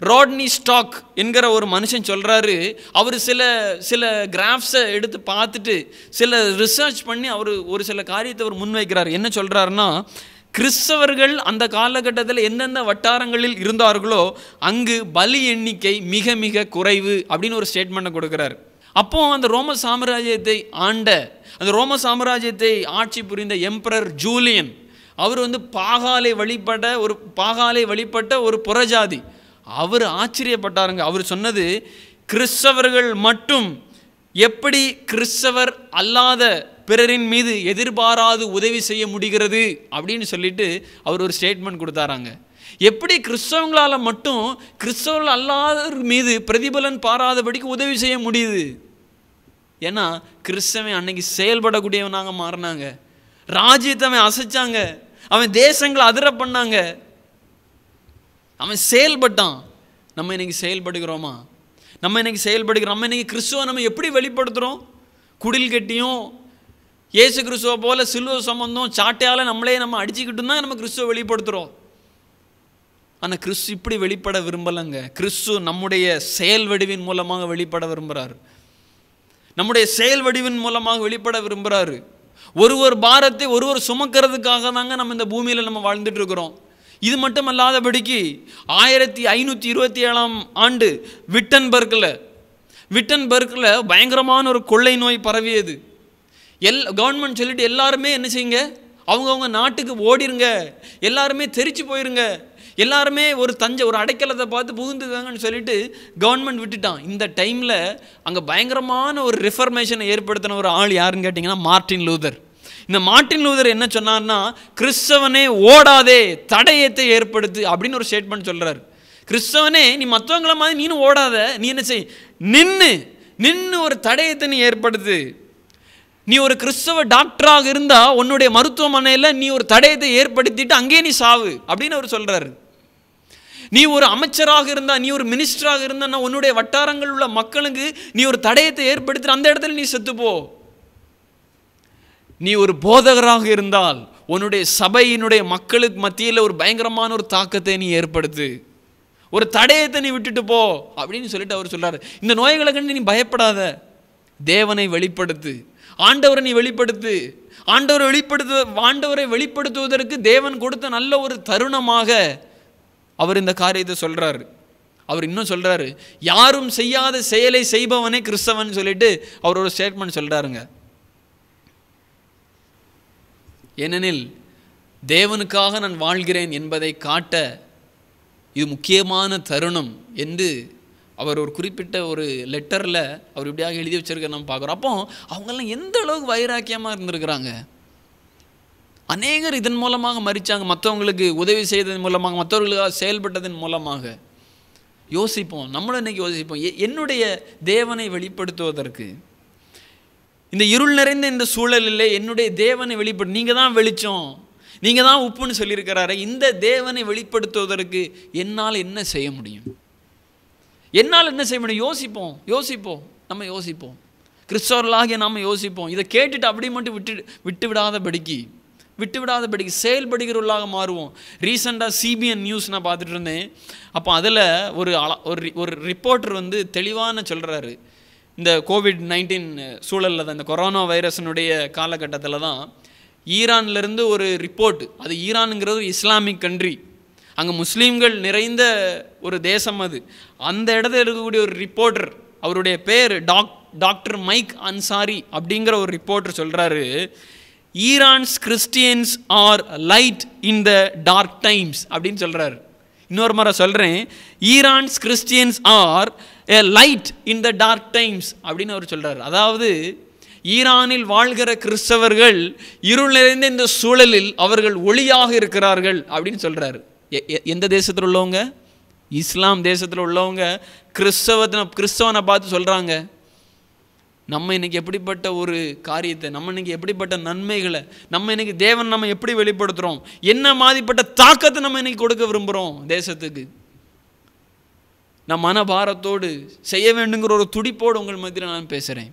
ராட்னி ஸ்டாக் என்கிற ஒரு மனுஷன் சொல்கிறாரு அவர் சில சில கிராஃப்ஸை எடுத்து பார்த்துட்டு சில ரிசர்ச் பண்ணி அவர் ஒரு சில காரியத்தை அவர் முன்வைக்கிறார். என்ன சொல்கிறாருன்னா கிறிஸ்தவர்கள் அந்த காலகட்டத்தில் எந்தெந்த வட்டாரங்களில் இருந்தார்களோ அங்கு பலி எண்ணிக்கை மிக மிக குறைவு அப்படின்னு ஒரு ஸ்டேட்மெண்ட்டை கொடுக்குறாரு. அப்போ அந்த ரோம சாம்ராஜ்யத்தை ஆண்ட அந்த ரோம சாம்ராஜ்யத்தை ஆட்சி புரிந்த எம்பரர் ஜூலியன் அவர் வந்து பாகாலை வழிபட ஒரு பாகாலை வழிபட்ட ஒரு புறஜாதி. அவர் ஆச்சரியப்பட்டாருங்க. அவர் சொன்னது கிறிஸ்தவர்கள் மட்டும் எப்படி கிறிஸ்தவர் அல்லாத பிறரின் மீது எதிர்பாராது உதவி செய்ய முடிகிறது அப்படின்னு சொல்லிட்டு அவர் ஒரு ஸ்டேட்மெண்ட் கொடுத்தாராங்க. எப்படி கிறிஸ்தவங்களால் மட்டும் கிறிஸ்தவர்கள் அல்லாதவர் மீது பிரதிபலன் பாராதபடிக்கு உதவி செய்ய முடியுது? ஏன்னா கிறிஸ்தவன் அன்னைக்கு செயல்படக்கூடியவனாக மாறினாங்க. ராஜ்யத்தை அவன் அசைச்சாங்க. அவன் தேசங்களை அதிர பண்ணாங்க. அவன் செயல்பட்டான். நம்ம இன்னைக்கு செயல்படுகிறோமா? நம்ம இன்னைக்கு செயல்படுகிறோம். நம்ம இன்னைக்கு கிறிஸ்துவ நம்ம எப்படி வெளிப்படுத்துகிறோம் குடில் கட்டியும் இயேசு கிறிஸ்துவ போல சிலுவ சம்பந்தம் சாட்டையால் நம்மளே நம்ம அடிச்சுக்கிட்டு தான் நம்ம கிறிஸ்துவ வெளிப்படுத்துகிறோம் ஆனால் கிறிஸ்து இப்படி வெளிப்பட விரும்பலைங்க கிறிஸ்து நம்முடைய செயல் வடிவின் மூலமாக வெளிப்பட விரும்புகிறார் நம்முடைய செயல் வடிவின் மூலமாக வெளிப்பட விரும்புகிறாரு ஒரு ஒரு பாரத்தை ஒருவர் சுமக்கிறதுக்காக தாங்க நம்ம இந்த பூமியில் நம்ம வாழ்ந்துட்டு இருக்கிறோம் இது மட்டும் அல்லாதபடிக்கு ஆயிரத்தி ஐநூற்றி இருபத்தி ஏழாம் ஆண்டு விட்டன்பர்க்கில் விட்டன்பர்கில் பயங்கரமான ஒரு கொள்ளை நோய் பரவியது எல் கவர்மெண்ட் சொல்லிட்டு எல்லாருமே என்ன செய்யுங்க? அவங்கவுங்க நாட்டுக்கு ஓடிருங்க. எல்லாருமே தெரிச்சு போயிருங்க. எல்லாருமே ஒரு தஞ்சை ஒரு அடைக்கலத்தை பார்த்து புகுந்துக்காங்கன்னு சொல்லிட்டு கவர்மெண்ட் விட்டுட்டான். இந்த டைமில் அங்கே பயங்கரமான ஒரு ரிஃபர்மேஷனை ஏற்படுத்தின ஒரு ஆள் யாருன்னு கேட்டிங்கன்னா மார்ட்டின் லூதர். இந்த மார்ட்டின் லூதர் என்ன சொன்னார்னா கிறிஸ்தவனே ஓடாதே தடயத்தை ஏற்படுத்து அப்படின்னு ஒரு ஸ்டேட்மெண்ட் சொல்கிறார் கிறிஸ்தவனே நீ மற்றவங்கள மாதிரி நீனும் ஓடாத. நீ என்ன செய்? நின்று நின்று ஒரு தடயத்தை நீ ஏற்படுத்து. நீ ஒரு கிறிஸ்தவ டாக்டராக இருந்தால் உன்னுடைய மருத்துவமனையில் நீ ஒரு தடயத்தை ஏற்படுத்திட்டு அங்கேயே நீ சாவு அப்படின்னு அவர் சொல்கிறாரு நீ ஒரு அமைச்சராக இருந்தால் நீ ஒரு மினிஸ்டராக இருந்தா உன்னுடைய வட்டாரங்கள் உள்ள மக்களுக்கு நீ ஒரு தடயத்தை ஏற்படுத்தி அந்த இடத்துல நீ செத்துப்போ நீ ஒரு போதகராக இருந்தால் உன்னுடைய சபையினுடைய மக்களுக்கு மத்தியில் ஒரு பயங்கரமான ஒரு தாக்கத்தை நீ ஏற்படுத்து. ஒரு தடயத்தை நீ விட்டுட்டு போ அப்படின்னு சொல்லிட்டு அவர் சொல்கிறார் இந்த நோய்களை கண்டு நீ பயப்படாத. தேவனை வெளிப்படுத்து. ஆண்டவரை நீ வெளிப்படுத்து. ஆண்டவரை வெளிப்படுத்து ஆண்டவரை வெளிப்படுத்துவதற்கு தேவன் கொடுத்த நல்ல ஒரு தருணமாக அவர் இந்த காரியத்தை சொல்கிறார் அவர் இன்னும் சொல்கிறாரு யாரும் செய்யாத செயலை செய்பவனே கிறிஸ்தவன் சொல்லிட்டு அவர் ஒரு ஸ்டேட்மெண்ட் சொல்கிறாருங்க ஏனெனில் தேவனுக்காக நான் வாழ்கிறேன் என்பதை காட்ட இது முக்கியமான தருணம் என்று அவர் ஒரு குறிப்பிட்ட ஒரு லெட்டரில் அவர் இப்படியாக எழுதி வச்சிருக்க நம்ம பார்க்குறோம். அப்போ அவங்கெல்லாம் எந்த அளவுக்கு வைராக்கியமாக இருந்திருக்கிறாங்க? அநேகர் இதன் மூலமாக மறிச்சாங்க. மற்றவங்களுக்கு உதவி செய்ததன் மூலமாக மற்றவர்களுக்காக செயல்பட்டதன் மூலமாக. யோசிப்போம். நம்மளும் இன்றைக்கி யோசிப்போம். என்னுடைய தேவனை வெளிப்படுத்துவதற்கு. இந்த இருள் நிறைந்த இந்த சூழலில் என்னுடைய தேவனை வெளிப்படு நீங்கள் தான் வெளிச்சம். நீங்கள் தான் உப்புன்னு சொல்லியிருக்கிறாரு. இந்த தேவனை வெளிப்படுத்துவதற்கு என்னால் என்ன செய்ய முடியும்? என்னால் என்ன செய்ய முடியும்? யோசிப்போம். யோசிப்போம். நம்ம யோசிப்போம். கிறிஸ்தவர்களாகிய நாம் யோசிப்போம். இதை கேட்டுட்டு அப்படி மட்டும் விட்டு விட்டு விடாதபடிக்கு விட்டு விடாதபடிக்கு செயல்படுகிறவர்களாக மாறுவோம் ரீசெண்டாக சிபிஎன் நியூஸ் நான் பார்த்துட்டு இருந்தேன். அப்போ அதில் ஒரு ஒரு ரி- ஒரு ரிப்போர்ட்டர் வந்து தெளிவான சொல்கிறாரு இந்த கோவிட் நைன்டீன் சூழலில் தான் இந்த கொரோனா வைரஸினுடைய காலகட்டத்தில் தான் ஈரான்லேருந்து ஒரு ரிப்போர்ட் அது ஈரானுங்கிறது ஒரு இஸ்லாமிக் கண்ட்ரி அங்கே முஸ்லீம்கள் நிறைந்த ஒரு தேசம் அது. அந்த இடத்துல இருக்கக்கூடிய ஒரு ரிப்போர்ட்டர் அவருடைய பேர் டாக் டாக்டர் மைக் அன்சாரி அப்படிங்கிற ஒரு ரிப்போர்ட்டர் சொல்கிறாரு Iran's Christians are light in the dark times அப்படின்னு சொல்கிறாரு இன்னொரு முறை சொல்கிறேன் Iran's Christians are a light in the dark times அப்படின்னு அவர் சொல்கிறார் அதாவது ஈரானில் வாழ்கிற கிறிஸ்தவர்கள் இருள் நிறைந்த இந்த சூழலில் அவர்கள் ஒளியாக இருக்கிறார்கள் அப்படின்னு சொல்கிறாரு எந்த தேசத்தில் உள்ளவங்க? இஸ்லாம் தேசத்தில் உள்ளவங்க. கிறிஸ்தவத்தை கிறிஸ்தவனை பார்த்து சொல்கிறாங்க நம்ம இன்னைக்கு எப்படிப்பட்ட ஒரு காரியத்தை நம்ம இன்னைக்கு எப்படிப்பட்ட நன்மைகளை நம்ம இன்னைக்கு தேவன் நம்ம எப்படி வெளிப்படுத்துகிறோம் என்ன மாதிரிப்பட்ட தாக்கத்தை நம்ம இன்னைக்கு கொடுக்க விரும்புகிறோம் தேசத்துக்கு? நான் மனபாரத்தோடு செய்ய வேண்டுங்கிற ஒரு துடிப்போடு உங்கள் மத்தியில் நான் பேசுகிறேன்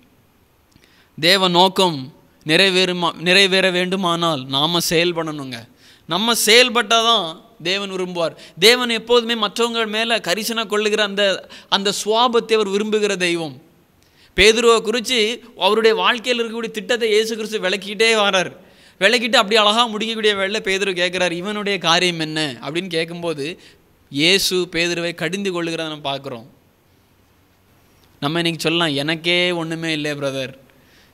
தேவ நோக்கம் நிறைவேறுமா நிறைவேற வேண்டுமானால் நாம் செயல்படணுங்க. நம்ம செயல்பட்டால் தான் தேவன் விரும்புவார். தேவன் எப்போதுமே மற்றவங்க மேலே கரிசனை கொள்ளுகிற அந்த அந்த சுவாபத்தை அவர் விரும்புகிற தெய்வம். பேதுருவை குறித்து அவருடைய வாழ்க்கையில் இருக்கக்கூடிய திட்டத்தை இயேசு கிறிஸ்து விளக்கிட்டே வரார். விளக்கிட்டு அப்படி அழகாக முடிக்கக்கூடிய வேலை பேதுரு கேட்குறார் இவனுடைய காரியம் என்ன? அப்படின்னு கேட்கும்போது இயேசு பேதுருவை கடிந்து கொள்ளுகிறத நம்ம பார்க்குறோம் நம்ம இன்றைக்கி சொல்லலாம் எனக்கே ஒன்றுமே இல்லை பிரதர்.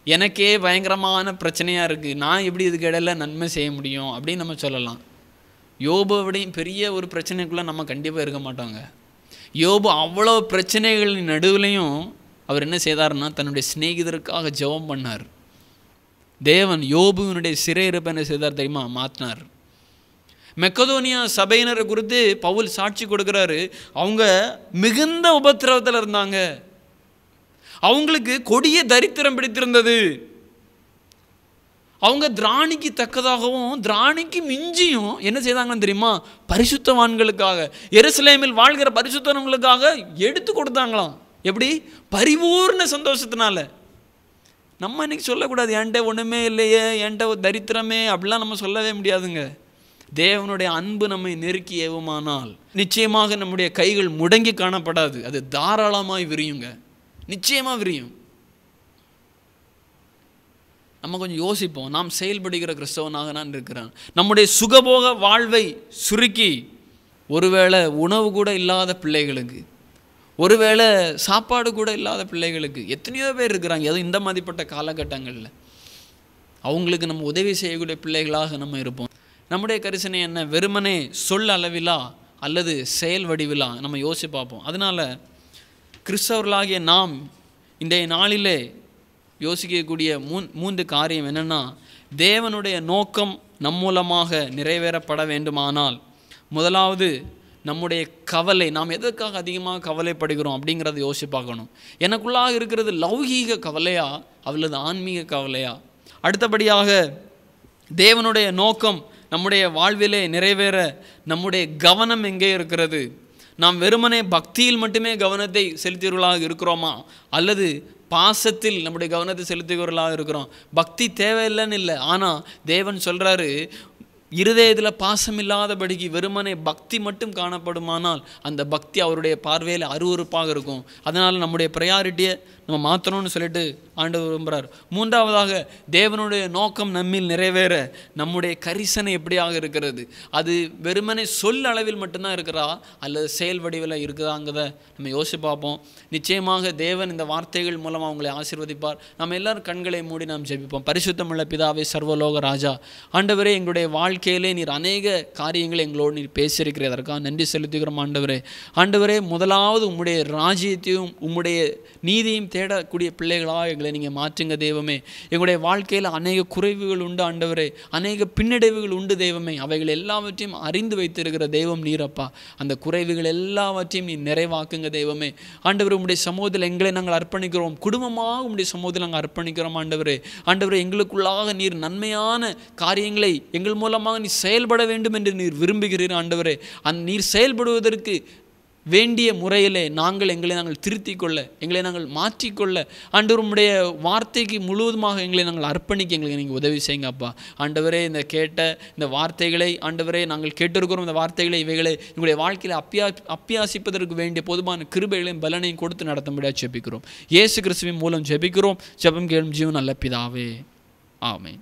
எனக்கே பயங்கரமான பிரச்சனையாக இருக்குது நான் எப்படி இதுக்கு இடையில நன்மை செய்ய முடியும்? அப்படின்னு நம்ம சொல்லலாம். யோபை விடையும் பெரிய ஒரு பிரச்சனைக்குள்ளே நம்ம கண்டிப்பாக இருக்க மாட்டோங்க. யோபு அவ்வளோ பிரச்சனைகளின் நடுவுலையும் அவர் என்ன செய்தார்னா தன்னுடைய சிநேகிதருக்காக ஜெபம் பண்ணார். தேவன் யோபுவினுடைய சிறையிருப்பை என்ன செய்தார் தெரியுமா? மாற்றினார் மெக்கதோனியா சபையினரை குறித்து பவுல் சாட்சி கொடுக்குறாரு. அவங்க மிகுந்த உபத்திரவத்தில் இருந்தாங்க. அவங்களுக்கு கொடிய தரித்திரம் பிடித்திருந்தது. அவங்க திராணிக்கு தக்கதாகவும் திராணிக்கு மிஞ்சியும் என்ன செய்தாங்கன்னு தெரியுமா? பரிசுத்தவான்களுக்காக எருசலேமில் வாழ்கிற பரிசுத்தவங்களுக்காக எடுத்து கொடுத்தாங்களாம். எப்படி? பரிபூர்ண சந்தோஷத்தினால. நம்ம இன்னைக்கு சொல்லக்கூடாது என்கிட்ட ஒன்றுமே இல்லையே என்கிட்ட ஒரு தரித்திரமே அப்படிலாம் நம்ம சொல்லவே முடியாதுங்க. தேவனுடைய அன்பு நம்மை நெருக்கி ஏவுமானால் நிச்சயமாக நம்முடைய கைகள் முடங்கி காணப்படாது. அது தாராளமாய் விரியுங்க. நிச்சயமாக விரியும். நம்ம கொஞ்சம் யோசிப்போம். நாம் செயல்படுகிற கிறிஸ்தவனாக நான் இருக்கிறான். நம்முடைய சுகபோக வாழ்வை சுருக்கி ஒருவேளை உணவு கூட இல்லாத பிள்ளைகளுக்கு ஒருவேளை சாப்பாடு கூட இல்லாத பிள்ளைகளுக்கு எத்தனையோ பேர் இருக்கிறாங்க. எதுவும் இந்த மாதிரிப்பட்ட காலகட்டங்களில். அவங்களுக்கு நம்ம உதவி செய்யக்கூடிய பிள்ளைகளாக நம்ம இருப்போம். நம்முடைய கரிசனை என்ன? வெறுமனே சொல் அளவிலா அல்லது செயல் வடிவிலா நம்ம யோசிச்சு பார்ப்போம். அதனால் கிறிஸ்தவர்களாகிய நாம் இன்றைய நாளிலே யோசிக்கக்கூடிய மூன் மூன்று காரியம் என்னென்னா தேவனுடைய நோக்கம் நம் மூலமாக நிறைவேறப்பட வேண்டுமானால் முதலாவது நம்முடைய கவலை நாம் எதற்காக அதிகமாக கவலைப்படுகிறோம் அப்படிங்கிறத யோசிச்சு பார்க்கணும். எனக்குள்ளாக இருக்கிறது லௌகீக கவலையா? அல்லது ஆன்மீக கவலையா? அடுத்தபடியாக தேவனுடைய நோக்கம் நம்முடைய வாழ்விலே நிறைவேற நம்முடைய கவனம் எங்கே இருக்கிறது? நாம் வெறுமனே பக்தியில் மட்டுமே கவனத்தை செலுத்தியவர்களாக இருக்கிறோமா? அல்லது பாசத்தில் நம்முடைய கவனத்தை செலுத்துகிறவர்களாக இருக்கிறோம். பக்தி தேவையில்லைன்னு இல்லை. ஆனால் தேவன் சொல்கிறாரு இருதயத்தில் பாசம் இல்லாதபடிக்கு வெறுமனே பக்தி மட்டும் காணப்படுமானால் அந்த பக்தி அவருடைய பார்வையில் அருவறுப்பாக இருக்கும். அதனால் நம்முடைய ப்ரையாரிட்டியை நம்ம மாற்றணும்னு சொல்லிட்டு ஆண்டவர் விரும்புகிறார் மூன்றாவதாக தேவனுடைய நோக்கம் நம்மில் நிறைவேற நம்முடைய கரிசனை எப்படியாக இருக்கிறது? அது வெறுமனே சொல் அளவில் மட்டும்தான் இருக்கிறா அல்லது செயல் வடிவில் இருக்குதாங்கிறத நம்ம யோசிச்சு பார்ப்போம். நிச்சயமாக தேவன் இந்த வார்த்தைகள் மூலம் அவங்களை ஆசிர்வதிப்பார். நம்ம எல்லாரும் கண்களை மூடி நாம் ஜெபிப்போம். பரிசுத்தமுள்ள பிதாவே சர்வலோக ராஜா ஆண்டவரே எங்களுடைய வாழ்க்கையிலே நீர் அநேக காரியங்களை எங்களோடு நீர் பேசியிருக்கிறதற்காக நன்றி செலுத்துகிறோம் ஆண்டவரே. ஆண்டவரே முதலாவது உம்முடைய ராஜ்யத்தையும் உம்முடைய நீதியும் தேடக்கூடிய பிள்ளைகளாக எங்களை நீங்கள் மாற்றுங்க தெய்வமே எங்களுடைய வாழ்க்கையில் அநேக குறைவுகள் உண்டு ஆண்டவரே. அநேக பின்னடைவுகள் உண்டு தெய்வமே அவைகள் எல்லாவற்றையும் அறிந்து வைத்திருக்கிற தெய்வம் நீரப்பா. அந்த குறைவுகள் எல்லாவற்றையும் நீ நிறைவாக்குங்க தெய்வமே ஆண்டவர் உங்களுடைய சமூகத்தில் எங்களை நாங்கள் அர்ப்பணிக்கிறோம். குடும்பமாக உங்களுடைய சமூகத்தில் நாங்கள் அர்ப்பணிக்கிறோம் ஆண்டவரே. ஆண்டவரே எங்களுக்குள்ளாக நீர் நன்மையான காரியங்களை எங்கள் மூலமாக நீ செயல்பட வேண்டும் என்று நீர் விரும்புகிறீர் ஆண்டவரே. அந் நீர் செயல்படுவதற்கு வேண்டிய முறையிலே நாங்கள் எங்களை நாங்கள் திருத்திக் கொள்ள எங்களை நாங்கள் மாற்றிக்கொள்ள ஆண்டவர் உம்முடைய வார்த்தைக்கு முழுவதுமாக எங்களை நாங்கள் அர்ப்பணிக்க எங்களுக்கு நீங்கள் உதவி செய்யுங்க அப்பா. ஆண்டவரே இந்த கேட்ட இந்த வார்த்தைகளை ஆண்டவரே நாங்கள் கேட்டிருக்கிறோம் இந்த வார்த்தைகளை இவைகளை எங்களுடைய வாழ்க்கையில் அப்பியா அப்பியாசிப்பதற்கு வேண்டிய பொதுவான கிருபைகளையும் பலனையும் கொடுத்து நடத்த முடியாது ஜெபிக்கிறோம். இயேசு கிறிஸ்துவின் மூலம் ஜெபிக்கிறோம். ஜெபம் கேளும் ஜீவன் நல்ல பிதாவே. ஆமென்.